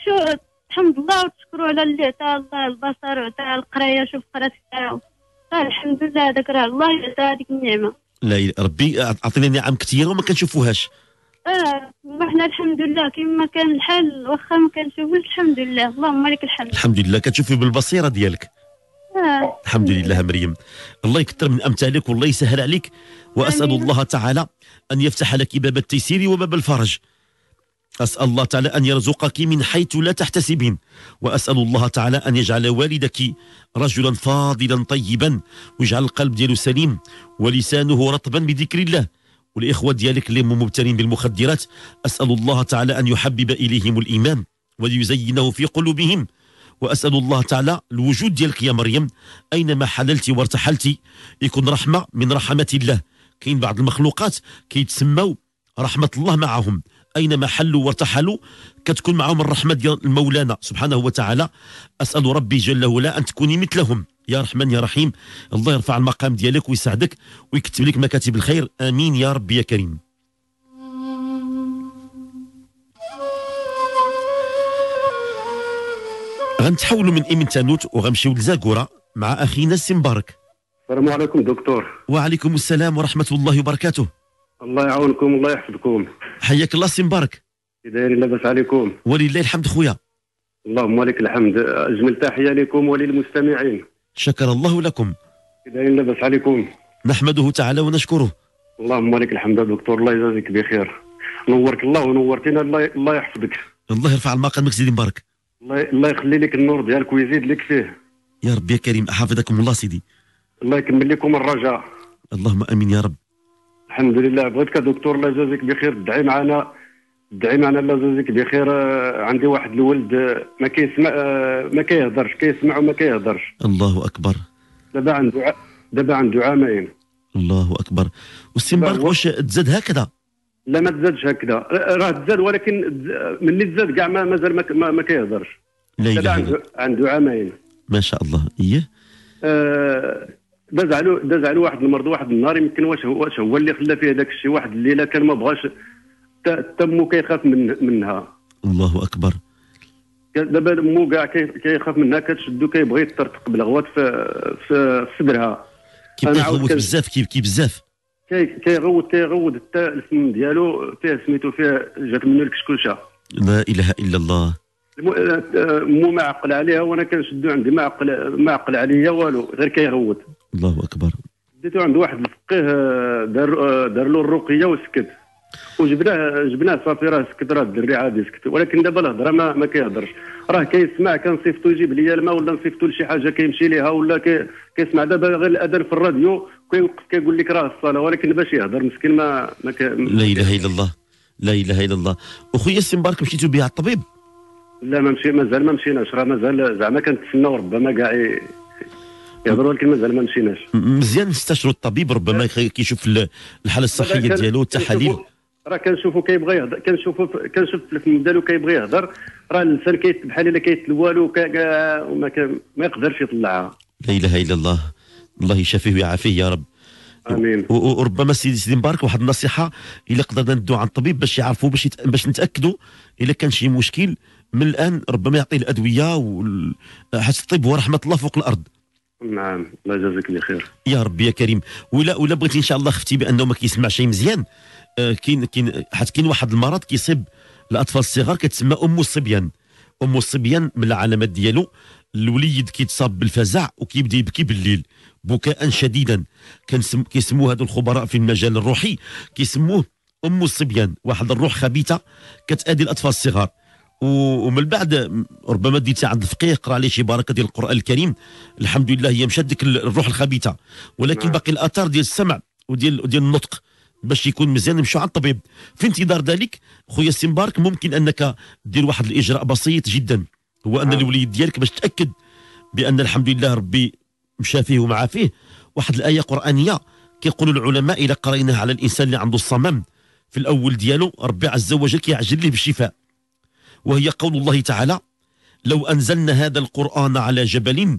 شو الحمد لله وتشكروا على اللي عطاها الله البصر وعطاها القراية شوف قرات قال الحمد لله هذاك راه الله يعطيها هذيك النعمة. لا ربي أعطينا نعم كثيرة وما كنشوفوهاش. آه وحنا الحمد لله كيما كان الحال واخا ما كنشوفوش الحمد لله. اللهم لك الحمد. الحمد لله. كتشوفي بالبصيرة ديالك. آه. الحمد لله مريم. الله يكثر من أمثالك والله يسهل عليك. وأسأل آمين. الله تعالى أن يفتح لك باب التيسير وباب الفرج. أسأل الله تعالى أن يرزقك من حيث لا تحتسبين. وأسأل الله تعالى أن يجعل والدك رجلا فاضلا طيبا ويجعل القلب ديالو سليم ولسانه رطبا بذكر الله. والإخوة ديالك اللي مبتلين بالمخدرات أسأل الله تعالى أن يحبب إليهم الإيمان ويزينه في قلوبهم. وأسأل الله تعالى الوجود ديالك يا مريم أينما حللتي وارتحلتي يكون رحمة من رحمات الله. كاين بعض المخلوقات كيتسموا رحمة الله معهم. أينما حلوا وارتحلوا كتكون معهم الرحمة ديال المولانا سبحانه وتعالى. أسأل ربي جل وعلا أن تكوني مثلهم. يا رحمن يا رحيم الله يرفع المقام ديالك ويساعدك ويكتب لك ما كاتب الخير. آمين يا ربي يا كريم. غنتحولوا من إيمن تانوت وغنمشيو لزاكورا مع اخينا السي مبارك السلام عليكم دكتور. وعليكم السلام ورحمة الله وبركاته. الله يعاونكم الله يحفظكم. حياك الله سي مبارك كي دايرين لاباس عليكم. ولله الحمد خويا. اللهم لك الحمد. أجمل تحية لكم وللمستمعين. شكر الله لكم. دايرين لاباس عليكم. نحمده تعالى ونشكره. اللهم لك الحمد دكتور الله يجازيك بخير. نورك الله ونورتنا الله الله يحفظك. الله يرفع المقامك سيدي مبارك. الله الله يخلي لك النور ديالك ويزيد لك فيه. يا رب يا كريم حافظكم الله سيدي. الله يكمل لكم الرجاء. اللهم آمين يا رب. الحمد لله. بغيتك دكتور الله يجازيك بخير. تدعي معنا. تدعي معنا الله يجازيك بخير. آه، عندي واحد الولد آه، ما كيسمع آه، ما كيهضرش كيسمع وما كيهضرش. الله أكبر. دابا عنده دابا عنده عامين الله أكبر. والسي مبارك واش تزاد هكذا؟ لا ما تزادش هكذا. راه تزاد ولكن ملي تزاد كاع ما مازال ما, ما, ما كيهضرش. لا إله عنده عنده عامين ما شاء الله. إيه؟ آه، داز على داز على واحد المرض واحد النهار يمكن واش هو واش هو اللي خلى فيه داك الشيء؟ واحد الليلة كان ما بغاش تما كيخاف من منها. الله أكبر. دابا مو كاع كي- كيخاف منها كتشدو كيبغي يطرطق بالغوات في في صدرها. كان- بزاف كيبكي بزاف. كي- كيغوت كيغوت حتى الفم ديالو فيه سميتو فيه جات منه الكشكوشة. لا إله إلا الله. الم- آه، مو ما عقل عليها وأنا كنشدو عندي ما عقل ما عقل عليا والو غير كيغوت. الله أكبر. ديتو عند واحد الفقيه آه، دار آه، دار له الرقية وسكت. وجبناه جبناه صافي راه سكت راه الدري عادي سكت. ولكن دابا الهضره ما, ما كيهضرش. راه كيسمع كنصيفطو يجيب لي الماء ولا نصيفطو لشي حاجة كيمشي ليها ولا كي كيسمع. دابا غير الأذان في الراديو كيوقف كيقول لك راه الصلاة ولكن باش يهضر مسكين ما ما ك... لا إله إلا الله. لا إله إلا الله. أخويا السي مبارك مشيتو بها الطبيب؟ لا ما مشي مازال ما مشيناش. راه مازال زعما كنتسناو ربما كاع يهضروا ولكن مازال ما مشيناش. مزيان نستشروا الطبيب ربما كيشوف ال- الحالة الصحية ديالو التحاليل. راه كنشوفو كيبغي يهضر كنشوفو كنشوف في ديالو كيبغي يهضر. راه الانسان بحال الا كيتلوالو كا- كا- وما ما يقدرش يطلعها. لا إله إلا الله. الله يشافيه ويعافيه يا رب. آمين. وربما سيدي سيدي مبارك واحد النصيحة إلا قدرنا ندو عن الطبيب باش يعرفوا باش يت... باش نتاكدوا إلا كان شي مشكل. من الآن ربما يعطيه الأدوية وال... حيت الطب هو رحمة الله فوق الأرض. نعم. الله يجازيك بخير يا رب يا كريم. ولا ولا بغيتي إن شاء الله خفتي بأنه ما كيسمع شيء مزيان. كاين كاين حيت كاين واحد المرض كيصيب الأطفال الصغار كتسمى ام الصبيان ام الصبيان من العلامات ديالو الوليد كيتصاب بالفزع وكيبدأ يبكي بالليل بكاء شديدا. كيسموه هذو الخبراء في المجال الروحي كيسموه ام الصبيان واحد الروح خبيثة كتادي الأطفال الصغار. ومن بعد ربما ديتي عند الفقيه قرا عليه شي بركة ديال القرآن الكريم. الحمد لله هي مشات ديك ال- الروح الخبيثة. ولكن نعم. باقي الأثار ديال السمع وديال وديال النطق. باش يكون مزيان نمشيو عند الطبيب. في انتظار ذلك؟ خويا السي مبارك ممكن أنك دير واحد الإجراء بسيط جدا. هو أن نعم. الوليد ديالك باش تأكد بأن الحمد لله ربي مشى فيه ومعاه فيه. واحد الآية قرآنية كيقولوا العلماء إلى قريناها على الإنسان اللي عنده الصمم في الأول ديالو ربي عز وجل كيعجل له بالشفاء. وهي قول الله تعالى لو أنزلنا هذا القرآن على جبل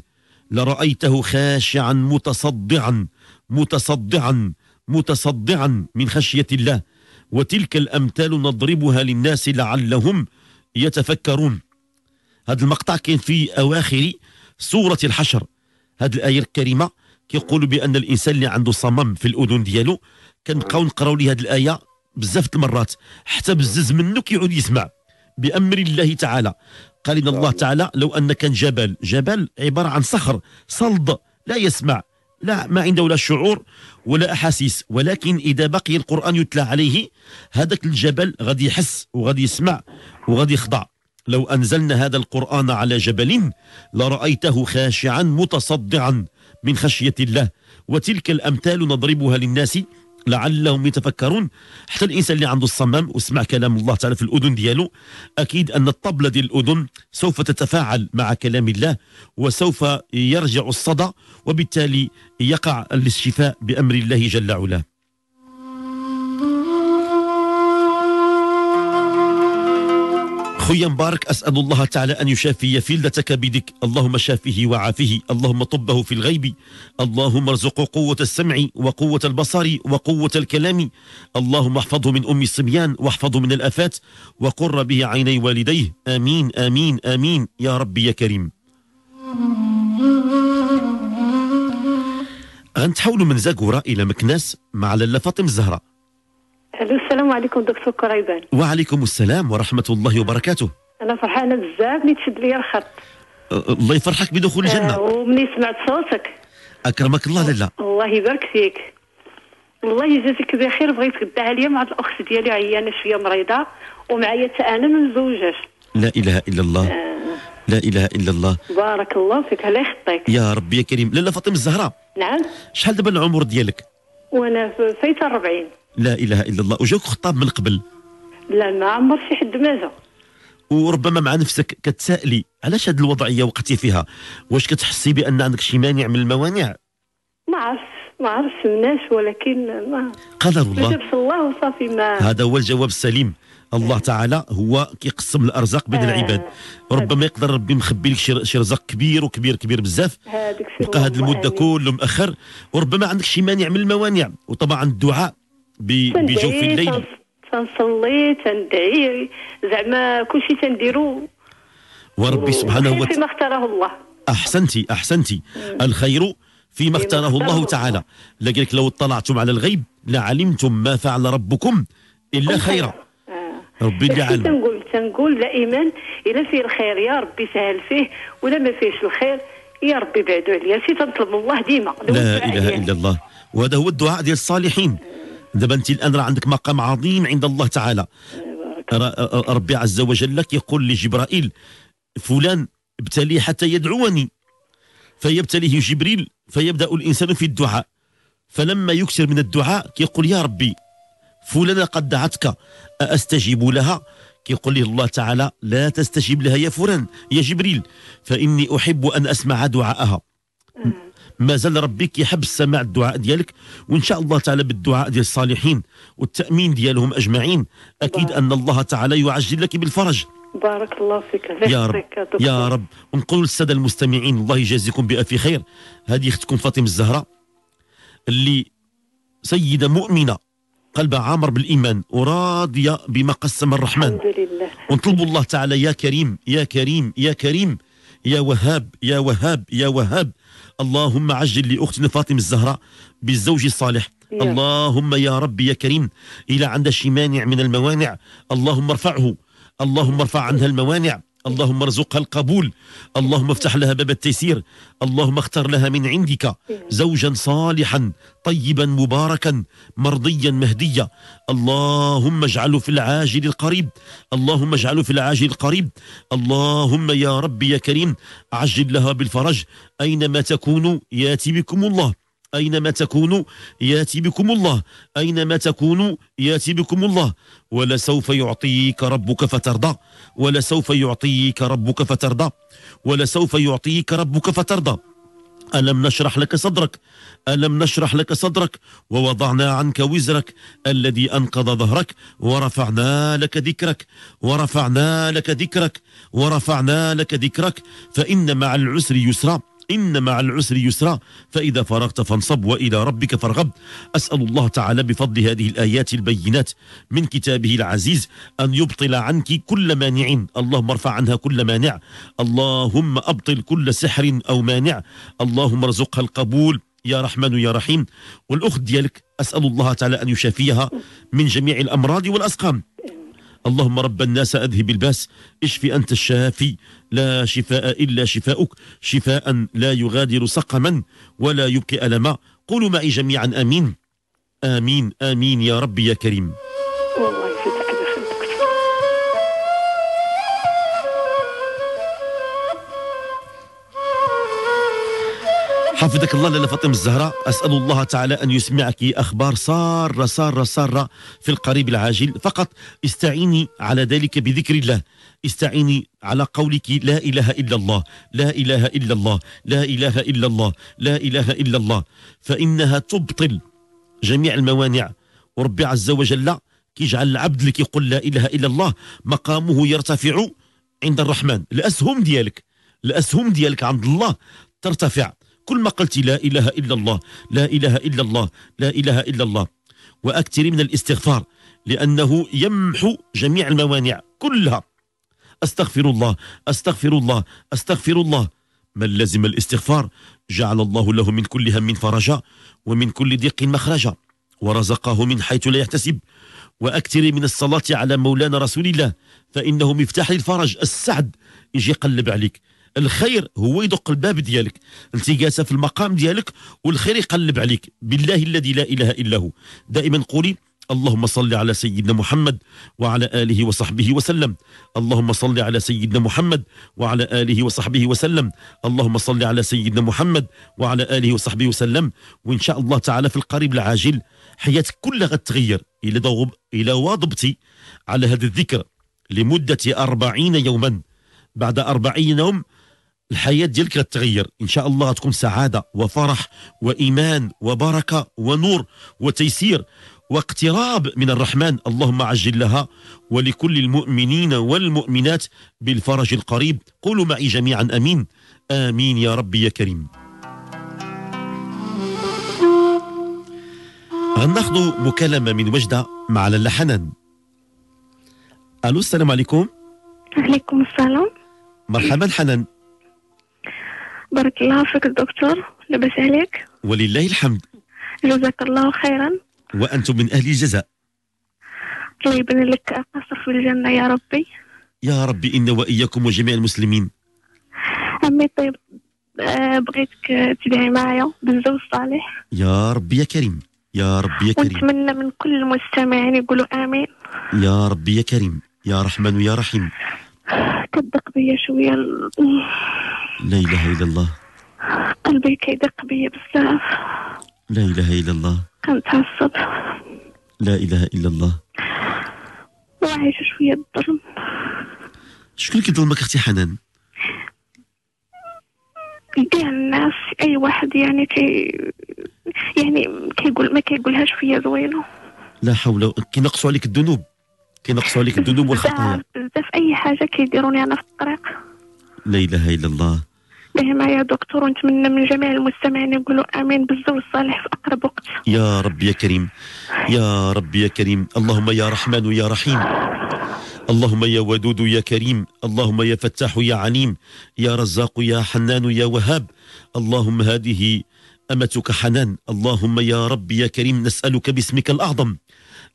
لرأيته خاشعا متصدعا متصدعا متصدعا من خشية الله وتلك الأمثال نضربها للناس لعلهم يتفكرون. هذا المقطع كان في أواخر سورة الحشر. هذه الآية الكريمة كيقول بأن الإنسان اللي عنده صمم في الأذن ديالو كنبقاو نقراو ليه هذه الآية بزاف المرات حتى بزز منه كيعود يسمع. بأمر الله تعالى. قال إن الله تعالى لو أن كان جبل جبل عبارة عن صخر صلد لا يسمع. لا ما عنده لا شعور ولا أحاسيس. ولكن إذا بقي القرآن يتلى عليه هذاك الجبل غادي يحس وغادي يسمع وغادي يخضع. لو أنزلنا هذا القرآن على جبل لرأيته خاشعا متصدعا من خشية الله. وتلك الأمثال نضربها للناس لعلهم يتفكرون. حتى الإنسان اللي عنده الصمام وسمع كلام الله تعالى في الأذن ديالو أكيد أن الطبله ديال الأذن سوف تتفاعل مع كلام الله وسوف يرجع الصدى وبالتالي يقع الاستشفاء بأمر الله جل علاه خويا مبارك أسأل الله تعالى أن يشافي فلة كبدك اللهم شافه وعافه. اللهم طبه في الغيب. اللهم ارزقه قوة السمع وقوة البصر وقوة الكلام. اللهم احفظه من أم الصبيان واحفظه من الآفات وقر به عيني والديه. آمين آمين آمين. يا ربي يا كريم. غنتحولوا من زاكورة إلى مكناس مع لاله فاطمة الزهراء. ألو السلام عليكم دكتور كريبان. وعليكم السلام ورحمة الله وبركاته. أنا فرحانة بزاف ملي تشد لي الخط. أه، الله يفرحك بدخول آه الجنة ومني سمعت صوتك. أكرمك الله لاله الله يبارك فيك. الله يجازيك بخير بغيت تدعي عليا مع الأخت ديالي عيانة شوية مريضة ومعايا حتى أنا ما مزوجاش لا إله إلا الله. لا إله إلا الله. بارك الله فيك الله يخطيك يا ربي يا كريم لاله فاطمه الزهراء نعم شحال دابا العمر ديالك وأنا في فايت 40 لا اله الا الله وجاوك خطاب من قبل لا ما عمر شي حد ما جا وربما مع نفسك كتسائلي علاش هذه الوضعيه وقعتي فيها واش كتحسي بان عندك شي مانع من الموانع ما عرفت ما عرفتش مناش ولكن ما قدر ما الله الله وصافي ما هذا هو الجواب السليم الله تعالى هو كيقسم الأرزاق بين آه. العباد. ربما يقدر ربي مخبي لك شي رزق كبير وكبير كبير بزاف. بقى هذه المدة. كله مأخر وربما عندك شي مانع من الموانع. وطبعا الدعاء بجوف الليل. تنص- تنصلي تندعي. زعما كلشي تنديرو. وربي سبحانه وتعالى فيما اختاره الله. أحسنتي أحسنتي. الخير فيما اختاره الله تعالى. لكن لو اطلعتم على الغيب لعلمتم ما فعل ربكم إلا خيرا. ربي اللي علم تنقول تنقول دائما إلا فيه الخير يا ربي سهل فيه ولا ما فيهش الخير يا ربي بعدو عليا. شي تنطلب من الله ديما. لا إله إلا الله. وهذا هو الدعاء ديال الصالحين. دابا أنت الآن راه عندك مقام عظيم عند الله تعالى. رأ- ربي عز وجل يقول لجبرائيل فلان ابتلي حتى يدعوني. فيبتليه جبريل فيبدأ الإنسان في الدعاء. فلما يكثر من الدعاء كيقول يا ربي فلانة قد دعتك. أستجيب لها. كيقول له الله تعالى لا تستجيب لها يا فلان يا جبريل. فإني أحب أن أسمع دعاءها. ما زال ربي كيحب السماع الدعاء ديالك وإن شاء الله تعالى بالدعاء ديال الصالحين والتأمين ديالهم أجمعين. أكيد أن الله تعالى يعجل لك بالفرج. بارك الله فيك. يا رب. يا رب. ونقول للسادة المستمعين الله يجازيكم بألف خير. هذه اختكم فاطمة الزهراء اللي سيدة مؤمنة قلبها عامر بالإيمان وراضية بما قسم الرحمن. الحمد لله. ونطلب الله تعالى يا كريم يا كريم يا كريم يا وهاب يا وهاب يا وهاب. اللهم عجل لأختنا فاطمة الزهراء بالزوج الصالح. يا. اللهم يا رب يا كريم إلى عند شي مانع من الموانع اللهم ارفعه اللهم ارفع عنها الموانع. اللهم ارزقها القبول. اللهم افتح لها باب التيسير. اللهم اختر لها من عندك زوجا صالحا طيبا مباركا مرضيا مهديا. اللهم اجعله في العاجل القريب. اللهم اجعله في العاجل القريب. اللهم يا رب يا كريم عجل لها بالفرج. أينما تكونوا ياتي بكم الله. أينما تكونوا ياتي بكم الله. أينما تكونوا ياتي بكم الله. ولسوف يعطيك ربك فترضى. ولسوف يعطيك ربك فترضى. ولسوف يعطيك ربك فترضى. ألم نشرح لك صدرك؟ ألم نشرح لك صدرك؟ ووضعنا عنك وزرك الذي أنقض ظهرك. ورفعنا لك ذكرك. ورفعنا لك ذكرك. ورفعنا لك ذكرك. فإن مع العسر يسرا. إن مع العسر يسرا. فإذا فرغت فانصب وإلى ربك فارغب. أسأل الله تعالى بفضل هذه الآيات البينات من كتابه العزيز أن يبطل عنك كل مانع. اللهم ارفع عنها كل مانع. اللهم أبطل كل سحر أو مانع. اللهم ارزقها القبول. يا رحمن يا رحيم. والأخت ديالك أسأل الله تعالى أن يشافيها من جميع الأمراض والأسقام. اللهم رب الناس أذهب الباس اشف أنت الشافي لا شفاء إلا شفاؤك شفاء لا يغادر سقما ولا يبقي ألما. قولوا معي جميعا آمين. آمين آمين يا رب يا كريم. حفظك الله لاله فاطمة الزهراء. أسأل الله تعالى أن يسمعك. أخبار سارة سارة سارة في القريب العاجل. فقط استعيني على ذلك بذكر الله. استعيني على قولك لا إله إلا الله. لا إله إلا الله. لا إله إلا الله. لا إله إلا الله. فإنها تبطل جميع الموانع. وربي عز وجل كيجعل العبد اللي كيقول لا إله إلا الله مقامه يرتفع عند الرحمن. الأسهم ديالك الأسهم ديالك عند الله ترتفع. كل ما قلت لا إله إلا الله لا إله إلا الله لا إله إلا الله. وأكثر من الاستغفار لأنه يمحو جميع الموانع كلها. أستغفر الله أستغفر الله أستغفر الله. من لزم الاستغفار؟ جعل الله له من كل هم فرجا ومن كل ضيق مخرجا. ورزقه من حيث لا يحتسب. وأكثر من الصلاة على مولانا رسول الله فإنه مفتاح الفرج السعد. يجي يقلب عليك. الخير هو يدق الباب ديالك. انت جالسه في المقام ديالك والخير يقلب عليك. بالله الذي لا إله إلا هو. دائما قولي اللهم صل على سيدنا محمد وعلى آله وصحبه وسلم. اللهم صل على سيدنا محمد وعلى آله وصحبه وسلم. اللهم صل على سيدنا محمد وعلى آله وصحبه وسلم. وإن شاء الله تعالى في القريب العاجل حياتك كلها غتغير. إلى إلى واظبتي على هذا الذكر لمدة أربعين يوما. بعد أربعين يوم الحياة ديالك غتغير إن شاء الله غتكون سعادة وفرح وإيمان وبركة ونور وتيسير واقتراب من الرحمن. اللهم عجل لها ولكل المؤمنين والمؤمنات بالفرج القريب. قولوا معي جميعا آمين. آمين يا ربي يا كريم. غناخذ مكالمة من وجدة مع لاله حنان. ألو السلام عليكم. عليكم السلام. مرحبا حنان. بارك الله فيك الدكتور لاباس عليك. ولله الحمد. جزاك الله خيرا. وأنتم من أهل الجزاء. الله يبني لك قصر في الجنة يا ربي. يا ربي إن وإياكم وجميع المسلمين. عمي طيب آه، بغيتك تدعي معايا بالزوج الصالح يا ربي يا كريم. يا ربي يا كريم. ونتمنى من كل المستمعين يقولوا آمين. يا ربي يا كريم. يا رحمن يا رحيم. كدق بيا شوية. لا إله إلا الله. قلبي كيدق بيا بزاف. لا إله إلا الله. كنتعصب لا إله إلا الله. وعايشة شوية الظلم. شكون اللي كيظلمك أختي حنان؟ كاع الناس أي واحد يعني كي يعني كيقول ما كيقولهاش فيا زوينة. لا حول كينقصوا عليك الذنوب. كينقصوا عليك الذنوب والخطايا. بزاف أي حاجة كيديروني أنا في الطريق. لا إله إلا الله. بهما يا دكتور ونتمنى من جميع المستمعين يقولوا آمين بالزوج الصالح في أقرب وقت. يا رب يا كريم. يا رب يا كريم. اللهم يا رحمن يا رحيم. اللهم يا ودود يا كريم. اللهم يا فتاح يا عليم. يا رزاق يا حنان يا وهاب. اللهم هذه أمتك حنان. اللهم يا رب يا كريم نسألك باسمك الأعظم.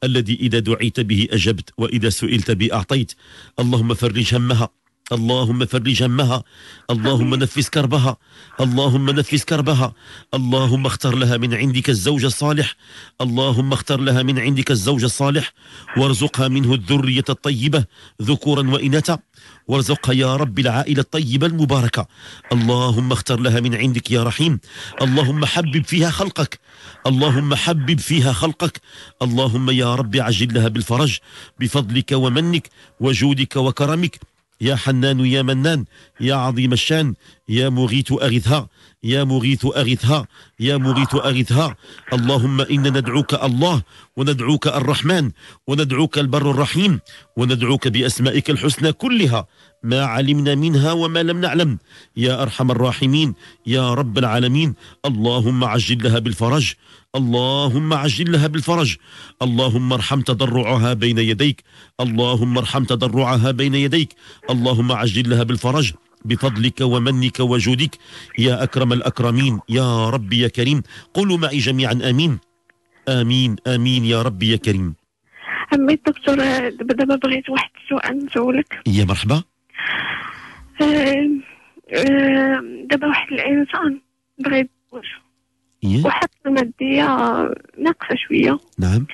الذي إذا دعيت به أجبت وإذا سئلت به أعطيت. اللهم فرج همها. اللهم فرج همها اللهم نفس كربها اللهم نفس كربها اللهم اختر لها من عندك الزوج الصالح اللهم اختر لها من عندك الزوج الصالح وارزقها منه الذرية الطيبة ذكورا وإناثا وارزقها يا رب العائلة الطيبة المباركة. اللهم اختر لها من عندك يا رحيم اللهم حبب فيها خلقك اللهم حبب فيها خلقك اللهم يا رب عجل لها بالفرج بفضلك ومنك وجودك وكرمك يا حنان يا منان يا عظيم الشان يا مغيث أغثها يا مغيث أغثها يا مغيث أغثها اللهم إنا ندعوك الله وندعوك الرحمن وندعوك البر الرحيم وندعوك بأسمائك الحسنى كلها. ما علمنا منها وما لم نعلم. يا أرحم الراحمين يا رب العالمين. اللهم عجل لها بالفرج اللهم عجل لها بالفرج. اللهم ارحم تضرعها بين يديك اللهم ارحم تضرعها بين يديك. اللهم عجل لها بالفرج. بفضلك ومنك وجودك. يا أكرم الأكرمين يا رب يا كريم. قولوا معي جميعا آمين. آمين آمين يا رب يا كريم. عمي الدكتور دابا بغيت واحد السؤال نسولك. يا مرحبا. آه، آه، دابا واحد الإنسان بغى يتزوج إيه؟ وحط المادية ناقصة شوية. نعم.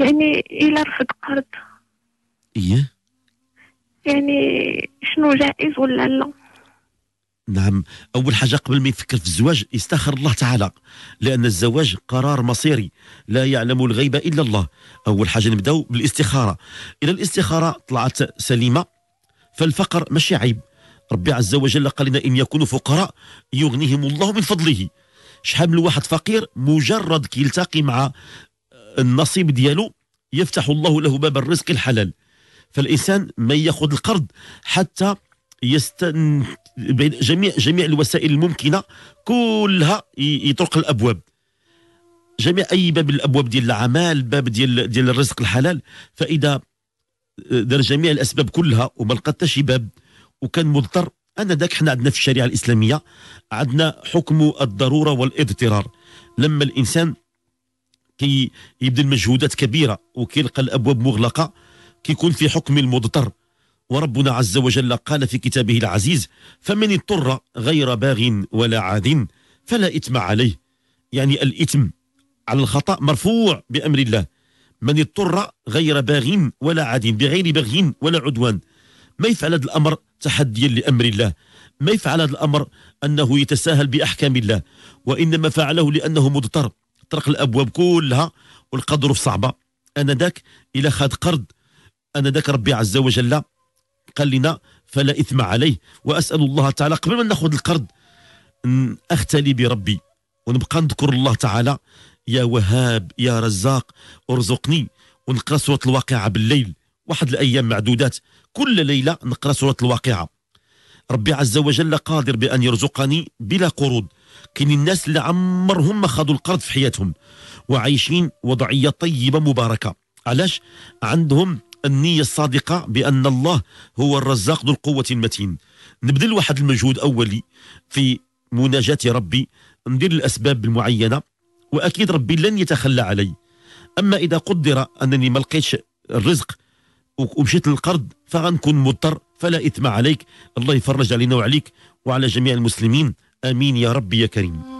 يعني إلا رفض قرض. إيه؟ يعني شنو جائز ولا لا؟ نعم. أول حاجة قبل ما يفكر في الزواج يستخر الله تعالى لأن الزواج قرار مصيري لا يعلم الغيب إلا الله. أول حاجة نبدأ بالاستخارة. إذا الاستخارة طلعت سليمة فالفقر ماشي عيب. ربي عز وجل قال لنا إن يكونوا فقراء يغنيهم الله من فضله. شحال من واحد فقير مجرد كيلتقي مع النصيب ديالو يفتح الله له باب الرزق الحلال. فالإنسان ما يأخذ القرض حتى يستن بين جميع جميع الوسائل الممكنة كلها يطرق الأبواب. جميع أي باب الأبواب ديال العمل باب ديال ديال الرزق الحلال. فإذا دار جميع الأسباب كلها وما لقى حتى شي باب وكان مضطر أنا ذاك حنا عندنا في الشريعة الإسلامية عندنا حكم الضرورة والاضطرار. لما الإنسان كي يبذل مجهودات كبيرة وكيلقى الأبواب مغلقة كيكون في حكم المضطر. وربنا عز وجل قال في كتابه العزيز فمن اضطر غير باغ ولا عاد فلا إثم عليه. يعني الإثم على الخطأ مرفوع بأمر الله. من اضطر غير باغ ولا عاد بغير بغي ولا عدوان. ما يفعل هذا الأمر تحديا لأمر الله. ما يفعل هذا الأمر أنه يتساهل بأحكام الله. وإنما فعله لأنه مضطر. طرق الأبواب كلها والقدر في صعبة. أنا ذاك إلى خد قرض. أنا ذاك ربي عز وجل قال لنا فلا إثم عليه. وأسأل الله تعالى قبل ما نأخذ القرض أختلي بربي. ونبقى نذكر الله تعالى. يا وهاب يا رزاق ارزقني. ونقرأ سورة الواقعة بالليل. واحد الأيام معدودات. كل ليلة نقرأ سورة الواقعة. ربي عز وجل قادر بأن يرزقني بلا قروض كاين الناس اللي عمرهم ما خذوا القرض في حياتهم. وعايشين وضعية طيبة مباركة. علاش؟ عندهم النية الصادقة بأن الله هو الرزاق ذو القوة المتين. نبذل واحد المجهود أولي في مناجاة ربي ندير الأسباب المعينة وأكيد ربي لن يتخلى علي. أما إذا قدر أنني ما لقيتش الرزق ومشيت للقرض فغنكون مضطر فلا إثم عليك. الله يفرج علينا وعليك وعلى جميع المسلمين. آمين يا ربي يا كريم.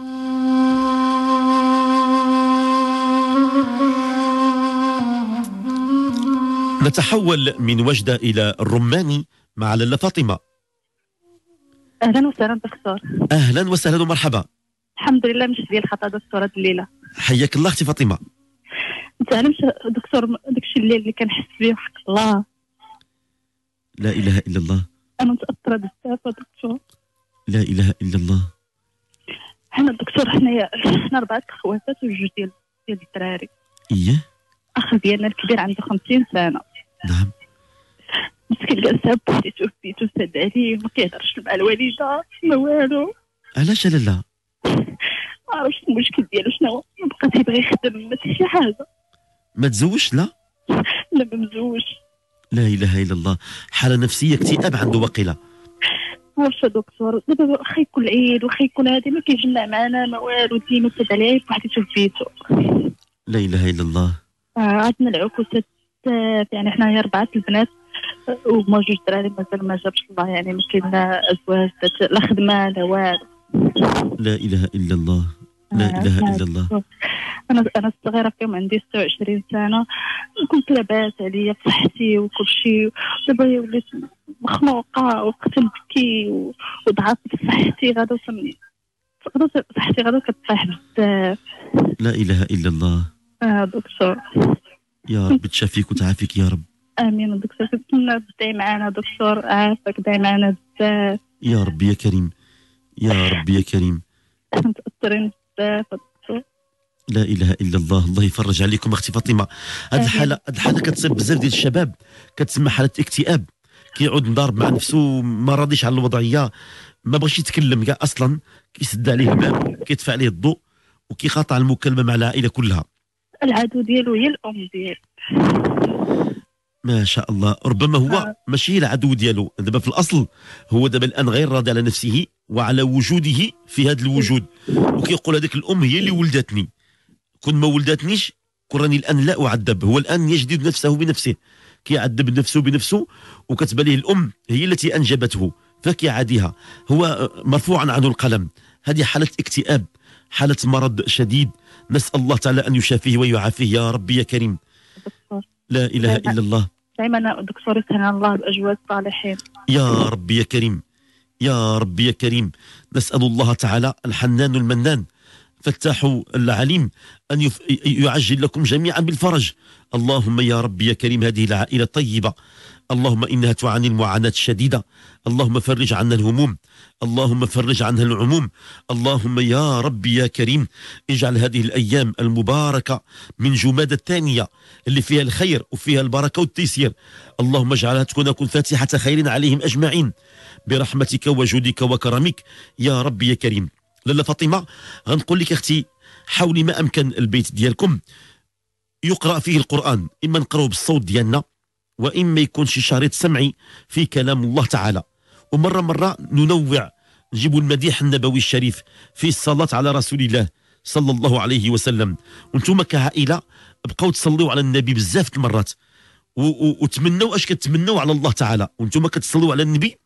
نتحول من وجدة إلى الرماني مع لاله فاطمة. أهلا وسهلا دكتور. أهلا وسهلا ومرحبا. الحمد لله مش ديال الخطأ دكتور هاد الليلة حياك الله أختي فاطمة. أنت عارف دكتور داكشي الليل اللي كنحس به وحق الله. لا إله إلا الله. أنا متأثرة بزاف دكتور. لا إله إلا الله. حنا دكتور حنايا حنا أربعة خواتات وجوج ديال ديال الدراري. إيه؟ أخ ديالنا الكبير عنده 50 سنة. نعم. مسكين جالس بوحدي توفيتو سد عليه ما كيهضرش مع الوالدة ما والو. علاش لا لا؟ ما عرفتش المشكل ديالو شنو بقاش يبغي يخدم ما شي حاجة. ما تزوجش؟ لا. لا ما مزوج لا إله إلا الله. حالة نفسية اكتئاب عنده وقيلة. عارفه دكتور؟ دابا واخا يكون العيد واخا يكون هادي ما كيجمع معنا ما والو ديما سد عليه بوحدي توفيتو لا إله إلا الله. آه، عندنا العكوسات بزاف يعني حنايا أربعة البنات آه، وهما جوج دراري مازال ما جابش الله يعني ما كاين لا أزواج لا- خدمة لا والو. لا إله إلا الله لا آه، إله آه، الا الله أنا أنا الصغيرة فيهم عندي 26 سنة كنت لاباس عليا بصحتي وكل شيء دابا وليت مخنوقة وبقيت نبكي وضعفت في صحتي غدا وصلني غدا صحتي غدا كطيح بزاف. لا إله إلا الله. آه دكتور. يا رب تشافيك وتعافيك يا رب. آمين. دكتور كنتمنى تدعي معنا دكتور. عافاك دعي معنا بزاف. يا رب يا كريم. يا رب يا كريم. متأثرين بزاف. لا إله إلا الله. الله يفرج عليكم أختي فاطمة. هذه. الحاله هذه الحالة كتصيب بزاف ديال الشباب. كتسمى حالة اكتئاب. كيعود مضارب مع نفسه ما راضيش على الوضعية. ما بغاش يتكلم كاع أصلا كيسد عليه الباب. كيدفع عليه الضوء. وكيقاطع المكالمة مع العائلة كلها. العدو ديالو هي الأم ديالو. ما شاء الله. ربما هو ماشي العدو ديالو. دابا في الأصل هو دابا الآن غير راضي على نفسه وعلى وجوده في هذا الوجود. وكيقول هذيك الأم هي اللي ولدتني. كون ما ولدتنيش كون راني الآن لا أعذب. هو الآن يجدد نفسه بنفسه. كيعذب نفسه بنفسه وكتب ليه الأم هي التي أنجبته. فكيعاديها. هو مرفوعا عنه القلم. هذه حالة اكتئاب حالة مرض شديد نسأل الله تعالى أن يشافيه ويعافيه. يا ربي يا كريم. لا إله إلا الله. دائما دكتور يتهنى الله باجواز صالحين يا رب يا كريم. يا رب يا كريم. نسأل الله تعالى الحنان المنان فتاح العليم أن يف... يعجل لكم جميعا بالفرج. اللهم يا رب يا كريم هذه العائلة طيبة اللهم إنها تعاني المعاناة الشديدة. اللهم فرج عنها الهموم. اللهم فرج عنها العموم. اللهم يا رب يا كريم اجعل هذه الأيام المباركة من جماد الثانية اللي فيها الخير وفيها البركة والتيسير. اللهم اجعلها تكون فاتحة خير عليهم أجمعين. برحمتك وجودك وكرمك يا رب يا كريم. لاله فاطمة غنقول لك أختي حاولي ما أمكن البيت ديالكم. يقرأ فيه القرآن. إما نقراو بالصوت ديالنا. وإما يكون شي شريط سمعي في كلام الله تعالى. ومرة مرة ننوع نجيبوا المديح النبوي الشريف في الصلاة على رسول الله صلى الله عليه وسلم. وأنتم كعائلة بقاو تصليوا على النبي بزاف المرات. وتمنوا أش كتمنوا على الله تعالى. وأنتم كتصلوا على النبي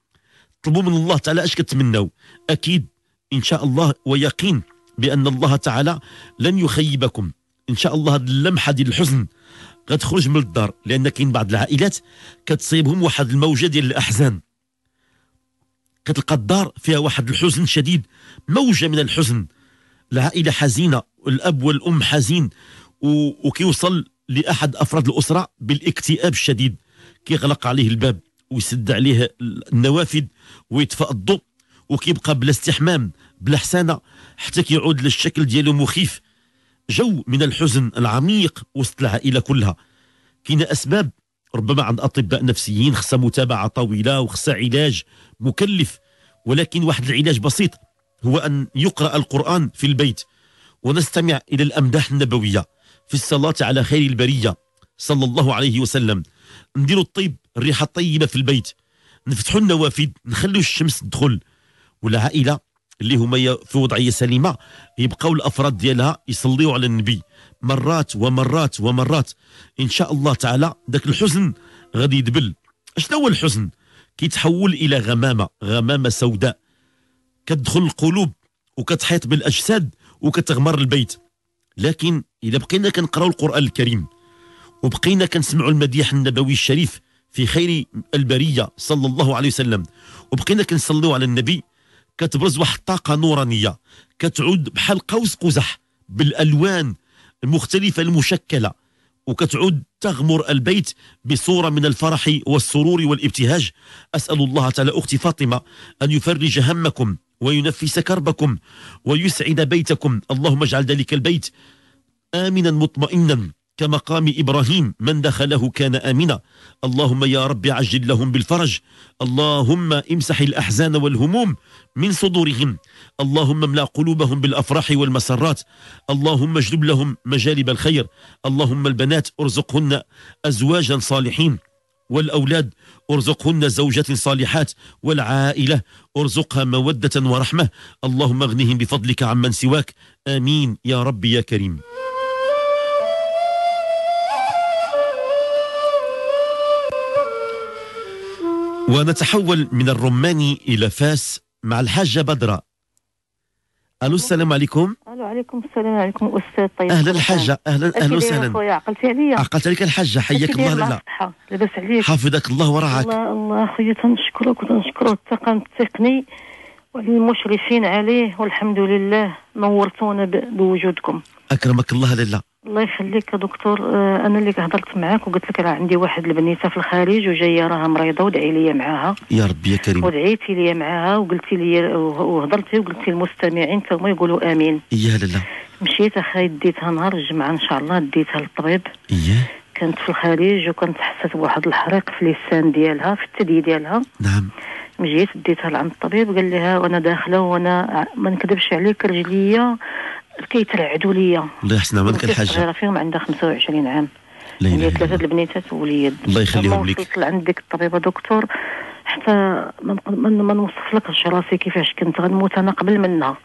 طلبوا من الله تعالى أش كتمنوا. أكيد إن شاء الله ويقين بأن الله تعالى لن يخيبكم. إن شاء الله هذه اللمحة ديال الحزن غتخرج من الدار لأن كاين بعض العائلات كتصيبهم واحد الموجة ديال الأحزان. كتلقى الدار فيها واحد الحزن شديد موجة من الحزن. العائلة حزينة الاب والأم حزين. وكيوصل لأحد أفراد الأسرة بالاكتئاب الشديد. كيغلق عليه الباب ويسد عليه النوافذ ويطفأ الضوء وكيبقى بلا استحمام بلا حسانة حتى كيعود للشكل ديالو مخيف. جو من الحزن العميق وسط العائلة كلها. كاين أسباب ربما عند أطباء نفسيين خصها متابعة طويلة وخصها علاج مكلف. ولكن واحد العلاج بسيط هو أن يقرأ القرآن في البيت. ونستمع إلى الأمداح النبوية في الصلاة على خير البرية صلى الله عليه وسلم. نديروا الطيب الريحة الطيبة في البيت. نفتحوا النوافذ نخلوا الشمس تدخل. والعائلة اللي هما في وضعيه سليمة يبقاو الأفراد ديالها يصليوا على النبي مرات ومرات ومرات. إن شاء الله تعالى ذاك الحزن غادي يدبل. شنو هو الحزن؟ كيتحول إلى غمامة غمامة سوداء. كتدخل القلوب وكتحيط بالأجساد وكتغمر البيت. لكن إذا بقينا كنقراو القرآن الكريم وبقينا كنسمعوا المديح النبوي الشريف في خير البرية صلى الله عليه وسلم وبقينا كنصليو على النبي كتبرز واحد الطاقة نورانية كتعود بحال قوس قزح بالألوان المختلفة المشكلة وكتعود تغمر البيت بصورة من الفرح والسرور والابتهاج. أسأل الله تعالى أختي فاطمة أن يفرج همكم وينفس كربكم ويسعد بيتكم. اللهم اجعل ذلك البيت امنا مطمئنا. كمقام إبراهيم من دخله كان آمنا. اللهم يا رب عجل لهم بالفرج. اللهم امسح الأحزان والهموم من صدورهم. اللهم املأ قلوبهم بالأفراح والمسرات. اللهم اجلب لهم مجالب الخير. اللهم البنات ارزقهن أزواجا صالحين. والأولاد ارزقهن زوجات صالحات. والعائلة ارزقها مودة ورحمة. اللهم اغنهم بفضلك عمن سواك. آمين. يا رب يا كريم. ونتحول من الرماني إلى فاس مع الحاجة بدرة. ألو السلام عليكم. ألو عليكم السلام عليكم أستاذ طيب. أهلا الحاجة أهلا أهلا وسهلا. خويا عقلتي عليا. عقلت عليك الحاجة حياك الله لا لاباس عليك. حافظك الله ورعاك. الله الله خويا تنشكرك وتنشكر الثقة التقني والمشرفين عليه والحمد لله. نورتونا بوجودكم. أكرمك الله لالا الله يخليك يا دكتور. آه، أنا اللي هضرت معاك وقلت لك راه عندي واحد البنيته في الخارج وجاية راها مريضة ودعي لي معاها. يا رب يا كريم. ودعيتي لي معاها وقلتي لي وهضرتي وقلتي المستمعين تما يقولوا آمين. يا لالا مشيت اخاي ديتها نهار الجمعة إن شاء الله ديتها للطبيب. إياه. كانت في الخارج وكانت حست بواحد الحريق في اللسان ديالها في الثدي ديالها. نعم. مجيت ديتها لعند الطبيب قال لها وأنا داخلة وأنا ما نكذبش عليك رجليا كيترعدوا ليا الله يحسن عملك بنتي الحاجة صغيره فيهم عندها 25 عام. إلا ثلاثة البنيتات ووليد الله يخليهم لك. وصلت لعند ديك الطبيبة دكتور حتى ما ما نوصف لكش راسي كيفاش كنت غنموت أنا قبل منها.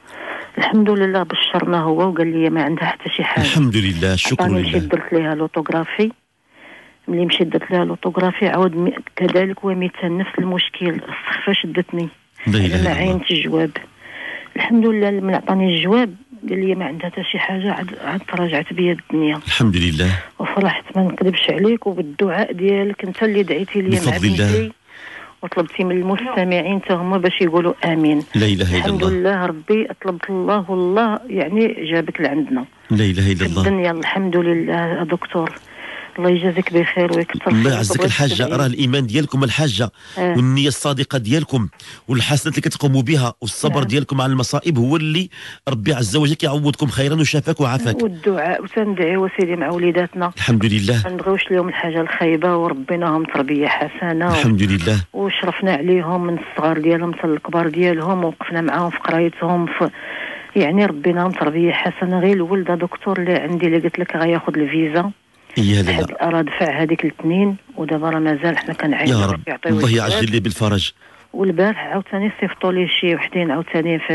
الحمد لله بشرنا هو وقال لي ما عندها حتى شي حاجة. الحمد لله شكرا عطاني مشيت لله. درت ليها لوطوغرافي ملي مشيت درت لها لوطوغرافي عاود كذلك ومثال نفس المشكل. السخفة شدتني. ما عينت الجواب. الحمد لله من عطاني الجواب قال لي ما عندها حتى شي حاجة عاد عاد تراجعت بيا الدنيا. الحمد لله. وفرحت ما نكذبش عليك وبالدعاء ديالك أنت اللي دعيتي لي مع الله. بنتي وطلبتي من المستمعين حتى هما باش يقولوا آمين. لا إلا الحمد الله. لله ربي طلبت الله والله يعني جابك لعندنا. لا إله إلا في الله. الدنيا الحمد لله دكتور. الله يجازيك بخير ويكثر الله يعزك تدعي. راه الإيمان ديالكم الحاجة آه. والنية الصادقة ديالكم والحسنات اللي كتقوموا بها والصبر نعم. ديالكم على المصائب هو اللي ربي عز وجل كيعوضكم خيرا وشافاك وعافاك. والدعاء وتندعيو سيدي مع وليداتنا. الحمد لله. ما نبغيوش لهم الحاجة الخايبة وربيناهم تربية حسنة. الحمد لله. وشرفنا عليهم من الصغار ديالهم حتى الكبار ديالهم ووقفنا معاهم في قرايتهم في يعني ربيناهم تربية حسنة. غير الولد دكتور اللي عندي اللي قلت لك غياخذ الفيزا. يا حد لالا أراد دفع هذيك الاثنين ودابا راه مازال حنا كنعينوا يا رب. الله. يعجل لي بالفرج. والبارح عاوتاني صيفطوا لي شي وحدين عاوتاني في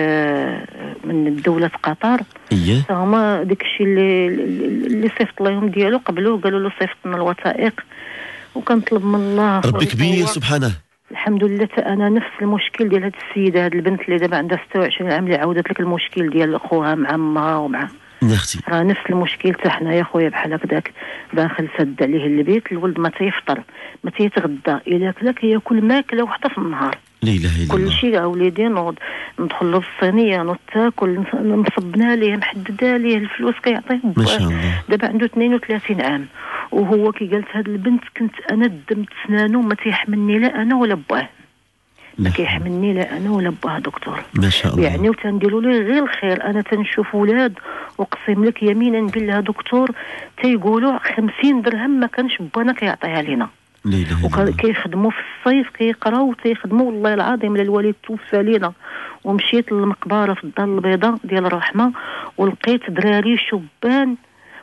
من دولة قطر. إياه هما داك الشيء اللي اللي صيفط لهم ديالو قبلوه قالوا له صيفط لنا الوثائق. وكنطلب من الله ربي كبير. سبحانه. الحمد لله أنا نفس المشكل ديال هاد السيدة هاد البنت اللي دابا عندها 26 عام اللي عاودت لك المشكل ديال خوها مع أمها ومع أختي. راه نفس المشكل حتى حنايا خويا بحال هكذاك. داخل سد عليه البيت الولد ما تيفطر ما تيتغدى إلا كلا كياكل ماكلة وحدة في النهار. لا إله إلا كل الله. شيء اوليدي نوض ندخل له في الصينيه نوض تاكل مصبنا ليه محدده ليه الفلوس كيعطيه ما شاء الله. دابا عنده 32 عام وهو كي قالت هاد البنت كنت أنا دمت سنانو ما تيحملني لا أنا ولا باه ما كيحملني لا أنا ولا باه دكتور. ما شاء الله. يعني وتنديروا ليه غير الخير. أنا تنشوف ولاد اقسم لك يمينا بالله دكتور تيقولوا 50 درهم ما كانش بانا كيعطيها لينا. لا إله إلا وكان الله كيخدموا في الصيف كيقراو وتيخدموا والله العظيم الوالد توفى لينا. ومشيت للمقبرة في الدار البيضاء ديال الرحمة ولقيت دراري شبان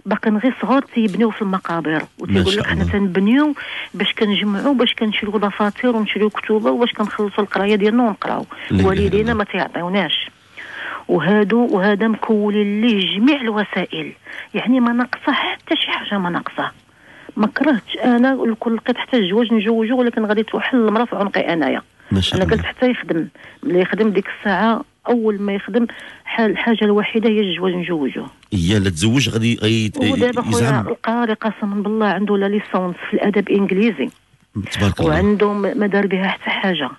باقيين غير صغار تيبنيو في المقابر. وتيقول لك حنا. تنبنيو باش كنجمعوا باش كنشريو دفاتر ونشريو كتوبه وباش كنخلصوا القراية ديالنا ونقراو. والدينا ما تيعطيوناش. وهادو وهذا مكولين ليه جميع الوسائل. يعني ما ناقصه حتى شي حاجة ما ناقصه. ما كرهتش أنا كل لقيت حتى الزواج نجوجو ولكن غادي توحل المراه في عنقي انايا أنا قلت حتى يخدم. ملي يخدم ديك الساعة أول ما يخدم حال الحاجة الوحيدة هي الزواج نجوجو هي لا تزوج غادي ودابا خويا القاري قسما بالله عنده لا ليسونس في الأدب الإنجليزي. تبارك الله. وعنده ما دار بها حتى حاجة.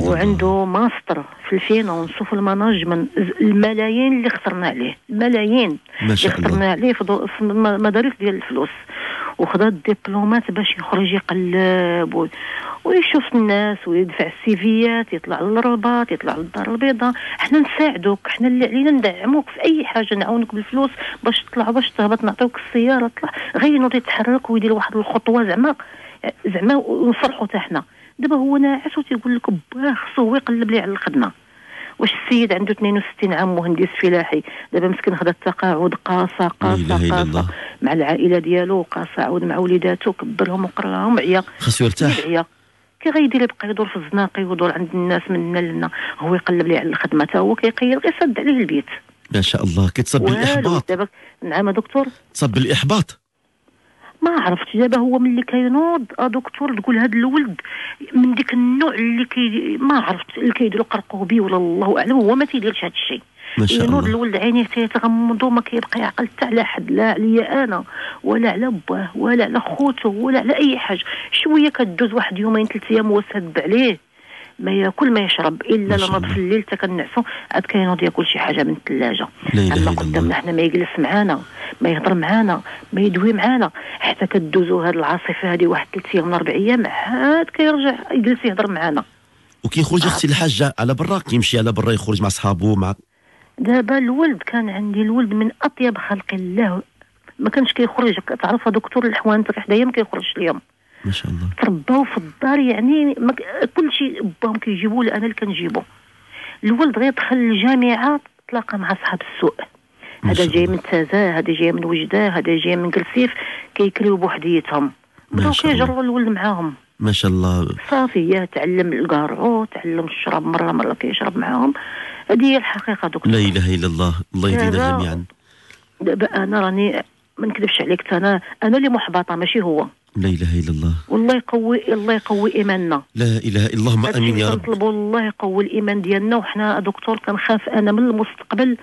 وعنده ماستر في la finance وفي management الملايين اللي خسرنا عليه. الملايين ما اللي شاء الله. خسرنا عليه في مدارس ديال الفلوس. وخدا ال diplômes باش يخرج يقلب. ويشوف الناس ويدفع ال CVيات يطلع للرباط يطلع للدار البيضاء. حنا نساعدوك حنا اللي علينا ندعموك في أي حاجة نعاونك بالفلوس باش تطلع باش تهبط نعطيوك السيارة طلع غير ينوض يتحرك ويدير واحد الخطوة زعما زعما ونفرحوا حتى حنا. دابا هو ناعس وتيقول لك باه خصو يقلب لي على الخدمة. واش السيد عنده 62 عام مهندس فلاحي؟ دابا مسكين خدا التقاعد إلا قاصة. الله. مع العائلة ديالو قاصة عاود مع وليداتو كبرهم وقراهم عيا. خاصو يرتاح. كي غيدير يبقى يدور في الزناقي ويدور عند الناس من هنا لهنا هو يقلب لي على الخدمة تا هو كيقير غير سد عليه البيت. ما شاء الله والو بالإحباط. دابا نعم دكتور؟ تصاب بالإحباط. ما عرفتش دابا هو ملي كينوض. ا دكتور تقول هذا الولد من ديك النوع اللي كي ما عرفت اللي كيديروا قرقوبي ولا الله أعلم. هو ما تيديرش هذا الشيء. ما شاء ينوض الله. الولد عينيه تيتغمضوا ما كيبقى يعقل حتى على حد. لا عليا أنا ولا على باه ولا على خوتو ولا على أي حاجة. شوية كدوز واحد يومين ثلاث أيام هو عليه. ما ياكل ما يشرب إلا لما. في الليل حتى كنعسو عاد كينوض ياكل شي حاجة من الثلاجة. أما قدامنا حنا ما يجلس معانا ما يهضر معانا ما يدوي معانا. حتى كدوزو هاد العاصفة هذه واحد ثلاث أيام ولا أربع أيام عاد كيرجع يجلس يهضر معانا. وكيخرج أختي الحاجة على برا كيمشي على برا يخرج مع صحابه مع دابا الولد كان عندي الولد من أطيب خلق الله. ما كانش كيخرج تعرف دكتور الحوانت حدايا ما كيخرجش اليوم. ما شاء الله. ترباو في الدار يعني كل شيء باهم كيجيبوه أنا اللي كنجيبو. الولد غير دخل الجامعة تلاقى مع صحاب السوق. ما هذا جاي. من تازا هذا جاي من وجدة هذا جاي من كرسيف كيكريو بوحديتهم. بداو. كيجروا الولد معاهم. ما شاء الله. صافي تعلم القارعو تعلم الشراب مرة مرة كيشرب معاهم. هذه هي الحقيقة دكتور. لا إله إلا الله. الله يهدينا جميعا. دابا أنا راني ما نكذبش عليك أنا أنا اللي محبطة ماشي هو. لا إله إلا الله. والله يقوي الله يقوي إيماننا. لا إله إلا هادشي آمين يا رب. كنطلبوا الله يقوي الإيمان ديالنا وحنا دكتور كنخاف أنا من المستقبل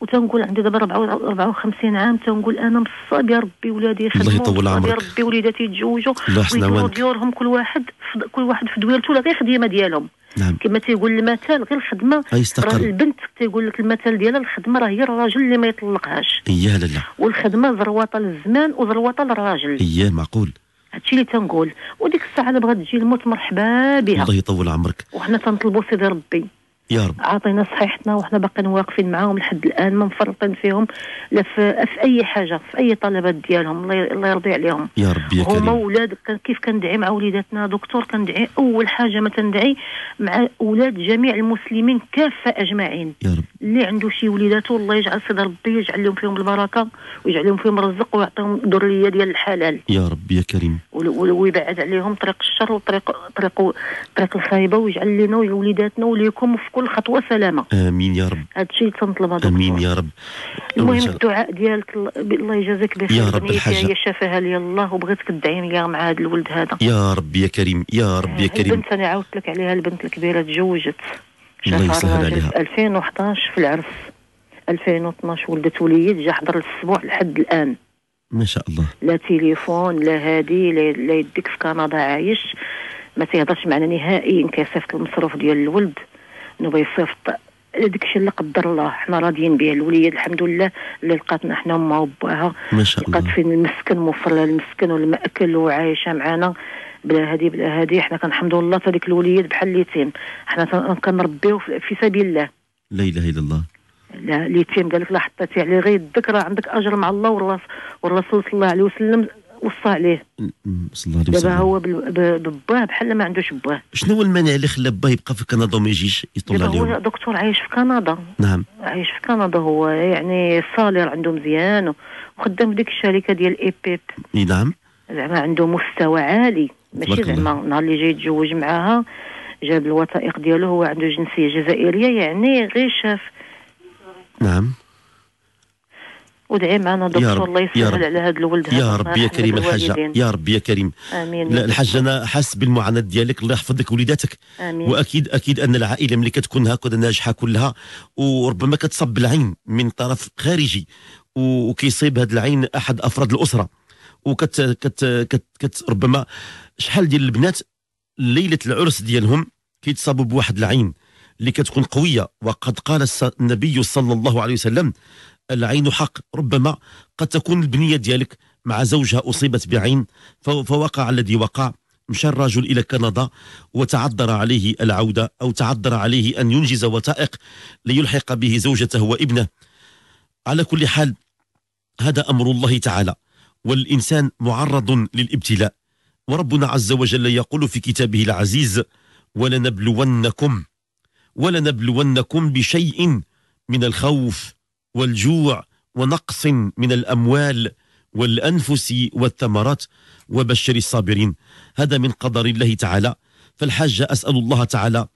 وتنقول عندي دابا 54 عام تنقول أنا مصاب يا ربي ولادي يخدموا الله يطول مصاب يا عمرك. ربي وليداتي يتزوجوا الله ويديروا عوانك. ديورهم كل واحد كل واحد في دويرته ولا غير خدمه ديالهم. نعم. كما تيقول المثل غير الخدمة يستقر. البنت تيقول لك المثل ديالها الخدمة راه هي الراجل اللي ما يطلقهاش. إياه لا لا. والخدمة زروطة للزمان وزروطة للراجل. إياه معقول. هادشي اللي تنقول. وديك الساعة بغات تجي الموت مرحبا بها. الله يطول عمرك. وحنا تنطلبوا سيدي ربي. يا رب. عاطينا صحيحتنا وحنا باقيين واقفين معاهم لحد الآن ما مفرطين فيهم لا في, في أي حاجة في أي طلبات ديالهم. الله الله يرضي عليهم. يا رب يا هما كريم. ولاد كان- كيف كندعي مع وليداتنا؟ دكتور كندعي أول حاجة ما تندعي مع أولاد جميع المسلمين كافة أجمعين. يا رب. اللي عنده شي وليداته الله يجعل سيدي ربي يجعل لهم فيهم البركة ويجعل لهم فيهم الرزق ويعطيهم ذريه ديال الحلال. يا رب يا كريم. ويبعد عليهم طريق الشر وطريق طريق طريق الخايبه ويجعل لنا وليداتنا وليكم في كل خطوة سلامة. آمين يا رب. هذا الشيء دكتور. آمين يا رب. المهم الدعاء ديالك الله- يجازيك بخير. يا رب الحاجة. هي شافها لي الله وبغيتك تدعي لي مع هذا الولد هذا. يا رب يا كريم يا رب يا كريم. البنت أنا عاودت لك عليها البنت الكبيرة تزوجت. الله يسهل عليها. في 2011 في العرس. 2012 ولدت وليد جا حضر الأسبوع لحد الآن. ما شاء الله. لا تليفون لا هادي لا, يديك في كندا عايش. ما تيهضرش معنا نهائيا كيصيفط المصروف ديال الولد. انه يصيفط داك الشيء اللي قدر الله. حنا راضيين به الوليد الحمد لله اللي لقاتنا حنا امها وباها. ما شاء لقات فين المسكن موفر لها المسكن والمأكل وعايشة معانا. بلا هادي بلا هادي. حنا كنحمد الله تا ديك الوليد بحال اليتيم حنا كنربيو في سبيل الله. لا إله إلا الله. لا اليتيم قال لك لا حطيتي عليه غير راه عندك أجر مع الله والرس- والرسول صلى الله عليه وسلم. وصى عليه. م- صلى الله عليه دابا هو بباه بحال ما عندوش باه. شنو هو المانع اللي خلى با يبقى في كندا وما يجيش يطل دابا هو دكتور عايش في كندا. نعم. عايش في كندا هو يعني صالير عنده مزيان وخدام في ديك الشركة ديال اي بيب إي نعم. زعما عنده مستوى عالي. ماشي. زعما نهار اللي جاي يتزوج معاها جاب الوثائق ديالو هو عنده جنسية جزائرية يعني غير شاف. نعم. ودعي معنا دكتور الله يسهل على هذا الولد يا رب يا كريم الحاجة. يا رب يا كريم. آمين. الحاجة أنا حاس بالمعاناة ديالك الله يحفظ لك وليداتك آمين. وأكيد أكيد أن العائلة ملي كتكون هكذا ناجحة كلها وربما كتصب العين من طرف خارجي وكيصيب هذا العين أحد أفراد الأسرة. وكت كت كت كت ربما شحال ديال البنات ليلة العرس ديالهم كيتصابوا بواحد العين اللي كتكون قوية. وقد قال النبي صلى الله عليه وسلم العين حق. ربما قد تكون البنية ديالك مع زوجها أصيبت بعين فوقع الذي وقع. مشى الرجل إلى كندا وتعذر عليه العودة أو تعذر عليه أن ينجز وثائق ليلحق به زوجته وابنه. على كل حال هذا أمر الله تعالى. والإنسان معرض للابتلاء. وربنا عز وجل يقول في كتابه العزيز ولنبلونكم ولنبلونكم بشيء من الخوف. والجوع ونقص من الأموال والأنفس والثمرات وبشر الصابرين. هذا من قدر الله تعالى. فالحاجه أسأل الله تعالى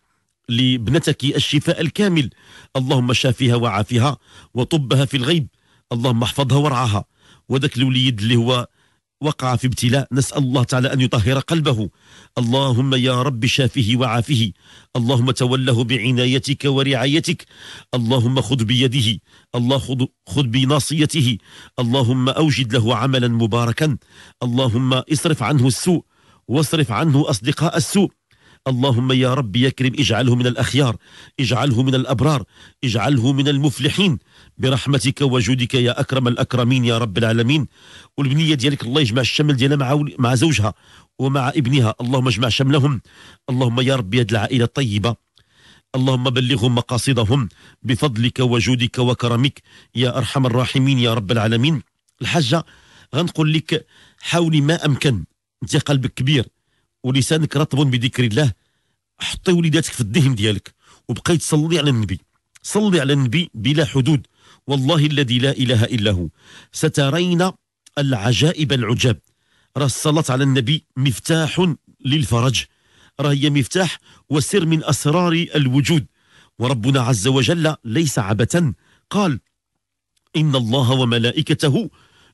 لابنتك الشفاء الكامل. اللهم شافها وعافها وطبها في الغيب. اللهم احفظها وارعاها. وذاك الوليد اللي هو وقع في ابتلاء. نسأل الله تعالى أن يطهر قلبه. اللهم يا رب شافه وعافه. اللهم توله بعنايتك ورعايتك. اللهم خذ بيده. الله خذ, خذ بناصيته. اللهم أوجد له عملا مباركا. اللهم اصرف عنه السوء. واصرف عنه أصدقاء السوء. اللهم يا رب يا كريم اجعله من الأخيار. اجعله من الأبرار. اجعله من المفلحين. برحمتك وجودك يا أكرم الأكرمين يا رب العالمين. والبنية ديالك الله يجمع الشمل ديالها مع مع زوجها ومع ابنها. اللهم اجمع شملهم. اللهم يا رب هذه العائلة الطيبة. اللهم بلغهم مقاصدهم بفضلك وجودك وكرمك يا أرحم الراحمين يا رب العالمين. الحاجة غنقول لك حاولي ما أمكن. أنت قلبك كبير ولسانك رطب بذكر الله. حطي وليداتك في الذهن ديالك وبقي تصلي على النبي. صلي على النبي بلا حدود. والله الذي لا إله إلا هو. سترين العجائب العجاب. راه الصلاة على النبي مفتاح للفرج. راه هي مفتاح وسر من أسرار الوجود. وربنا عز وجل ليس عبثا. قال إن الله وملائكته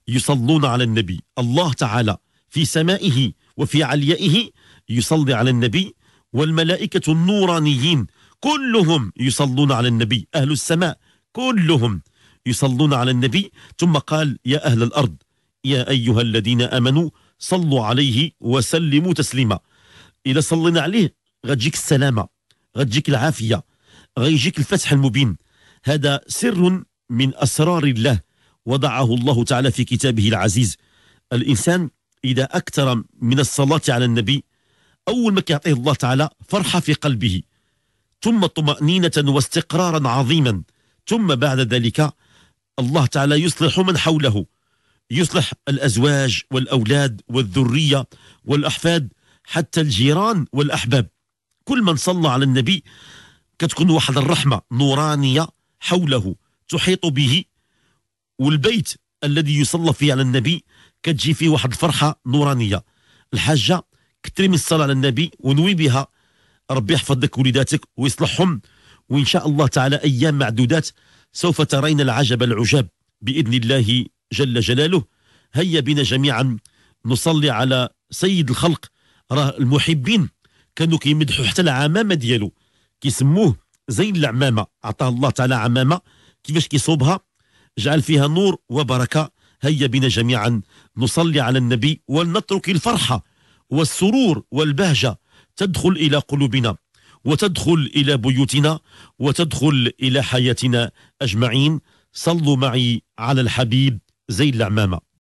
يصلون على النبي. الله تعالى في سمائه وفي عليائه يصلي على النبي. والملائكة النورانيين كلهم يصلون على النبي. أهل السماء كلهم. يصلون على النبي. ثم قال يا أهل الأرض يا أيها الذين آمنوا صلوا عليه وسلموا تسليما. إذا صلينا عليه غتجيك السلامة غتجيك العافية غيجيك الفتح المبين. هذا سر من أسرار الله وضعه الله تعالى في كتابه العزيز. الإنسان إذا أكثر من الصلاة على النبي أول ما كيعطيه الله تعالى فرحة في قلبه ثم طمأنينة واستقرارا عظيما. ثم بعد ذلك الله تعالى يصلح من حوله يصلح الأزواج والأولاد والذرية والأحفاد حتى الجيران والأحباب. كل من صلى على النبي كتكون واحد الرحمة نورانية حوله تحيط به. والبيت الذي يصلى فيه على النبي كتجي فيه واحد الفرحة نورانية. الحاجة كثري من الصلاة على النبي ونوي بها. ربي يحفظ لك وليداتك ويصلحهم. وإن شاء الله تعالى أيام معدودات سوف ترين العجب العجاب بإذن الله جل جلاله. هيا بنا جميعا نصلي على سيد الخلق راه المحبين. كانوا كيمدحوا حتى العمامة ديالو. كيسموه زين العمامة. أعطاه الله تعالى عمامة. كيفاش كيصوبها؟ جعل فيها نور وبركة. هيا بنا جميعا نصلي على النبي ولنترك الفرحة والسرور والبهجة تدخل إلى قلوبنا. وتدخل إلى بيوتنا وتدخل إلى حياتنا أجمعين. صلوا معي على الحبيب زي العمامه